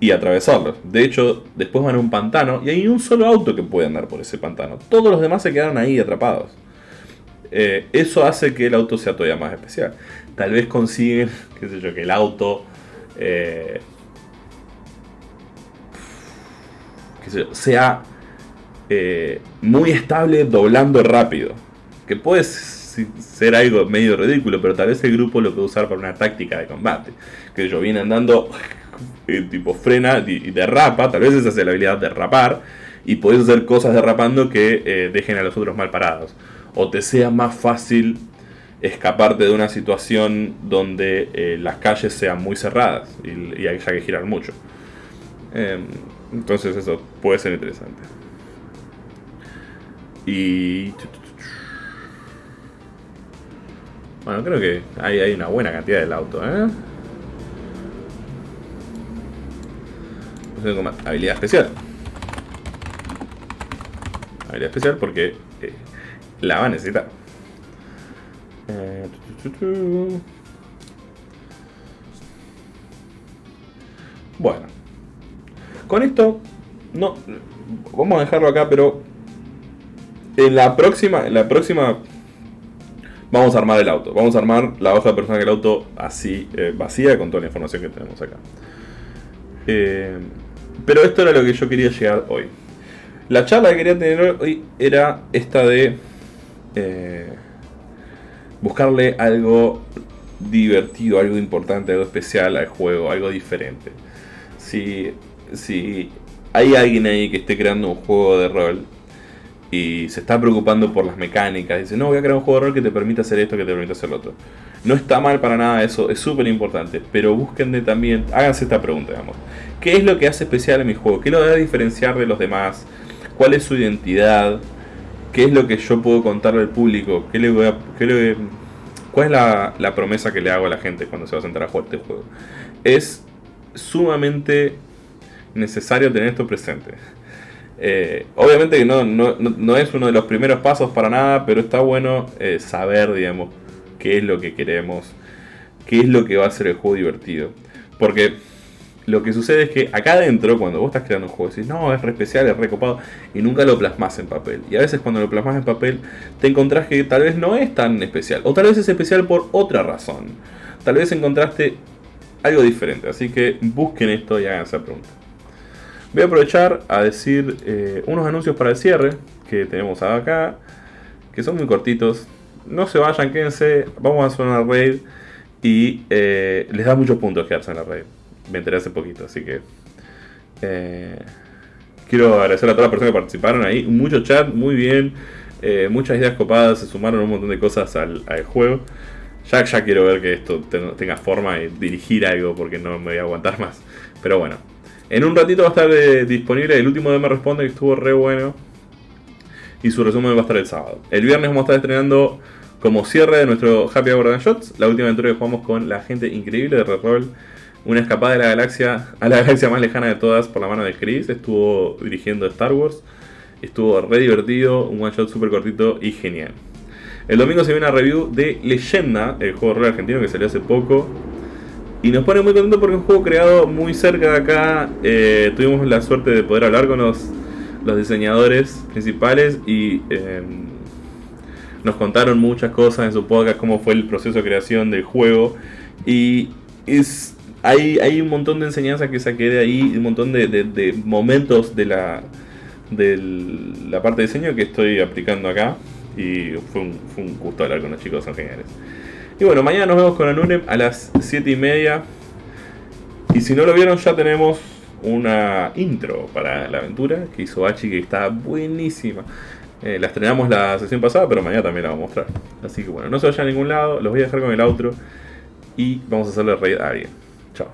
y atravesarlos. De hecho, después van a un pantano y hay un solo auto que puede andar por ese pantano. Todos los demás se quedaron ahí atrapados. Eh, eso hace que el auto sea todavía más especial. Tal vez consiguen, [laughs] qué sé yo, que el auto eh, sea eh, muy estable doblando rápido. Que puede ser algo medio ridículo, pero tal vez el grupo lo puede usar para una táctica de combate. Que yo viene andando, [laughs] tipo frena y derrapa, tal vez esa es la habilidad de derrapar, y puedes hacer cosas derrapando que dejen a los otros mal parados o te sea más fácil escaparte de una situación donde eh, las calles sean muy cerradas y, haya que girar mucho. Em, entonces eso puede ser interesante. Y... Bueno, creo que hay, hay una buena cantidad del auto, ¿eh? Habilidad especial. Habilidad especial porque eh, la va a necesitar. Bueno. Con esto, no. Vamos a dejarlo acá, pero. En la próxima. En la próxima. Vamos a armar el auto. Vamos a armar la hoja de persona del auto así, eh, vacía, con toda la información que tenemos acá. Eh, pero esto era lo que yo quería llegar hoy. La charla que quería tener hoy era esta de eh, buscarle algo divertido, algo importante, algo especial al juego, algo diferente. Si, si hay alguien ahí que esté creando un juego de rol y se está preocupando por las mecánicas, dice, no, voy a crear un juego de rol que te permita hacer esto, que te permita hacer lo otro. No está mal para nada eso, es súper importante, pero busquen de también, háganse esta pregunta, digamos. ¿Qué es lo que hace especial en mi juego? ¿Qué lo debe diferenciar de los demás? ¿Cuál es su identidad? qué es lo que yo puedo contarle al público, qué le voy a, cuál es la, promesa que le hago a la gente cuando se va a sentar a jugar este juego. Es sumamente necesario tener esto presente. Eh, obviamente que no, no, es uno de los primeros pasos para nada, pero está bueno eh, saber, digamos, qué es lo que queremos, qué es lo que va a hacer el juego divertido. Porque lo que sucede es que acá adentro, cuando vos estás creando un juego, decís, no, es re especial, es recopado, y nunca lo plasmas en papel. Y a veces cuando lo plasmas en papel, te encontrás que tal vez no es tan especial, o tal vez es especial por otra razón. Tal vez encontraste algo diferente, así que busquen esto y hagan esa pregunta. Voy a aprovechar a decir eh, unos anuncios para el cierre que tenemos acá, que son muy cortitos. No se vayan, quédense, vamos a hacer una raid y eh, les da muchos puntos quedarse en la raid me enteré hace poquito, así que eh, quiero agradecer a todas las personas que participaron ahí. Mucho chat, muy bien, muchas ideas copadas, se sumaron un montón de cosas al, juego. Ya, ya quiero ver que esto tenga forma de dirigir algo porque no me voy a aguantar más. Pero bueno, en un ratito va a estar eh, disponible el último de Me Responde que estuvo re bueno. Y su resumen va a estar el sábado. El viernes vamos a estar estrenando como cierre de nuestro Happy Hour Shots, la última aventura que jugamos con la gente increíble de Red Roll una escapada de la galaxia a la galaxia más lejana de todas por la mano de Chris. Estuvo dirigiendo Star Wars. Estuvo re divertido, un one shot súper cortito y genial. El domingo se viene una review de Leyenda, el juego de argentino que salió hace poco. Y nos pone muy contento porque es un juego creado muy cerca de acá. Eh, tuvimos la suerte de poder hablar con los, los diseñadores principales y em, nos contaron muchas cosas en su podcast, cómo fue el proceso de creación del juego. Y es hay, un montón de enseñanzas que saqué de ahí, un montón de, momentos de la, de la parte de diseño que estoy aplicando acá. Y fue un, fue un gusto hablar con los chicos, son geniales. Y bueno, mañana nos vemos con Anunem a las 7 y media. Y si no lo vieron, ya tenemos una intro para la aventura que hizo Bachi, que está buenísima. Eh, la estrenamos la sesión pasada, pero mañana también la vamos a mostrar. Así que bueno, no se vayan a ningún lado, los voy a dejar con el outro y vamos a hacerle raid a alguien. Chao.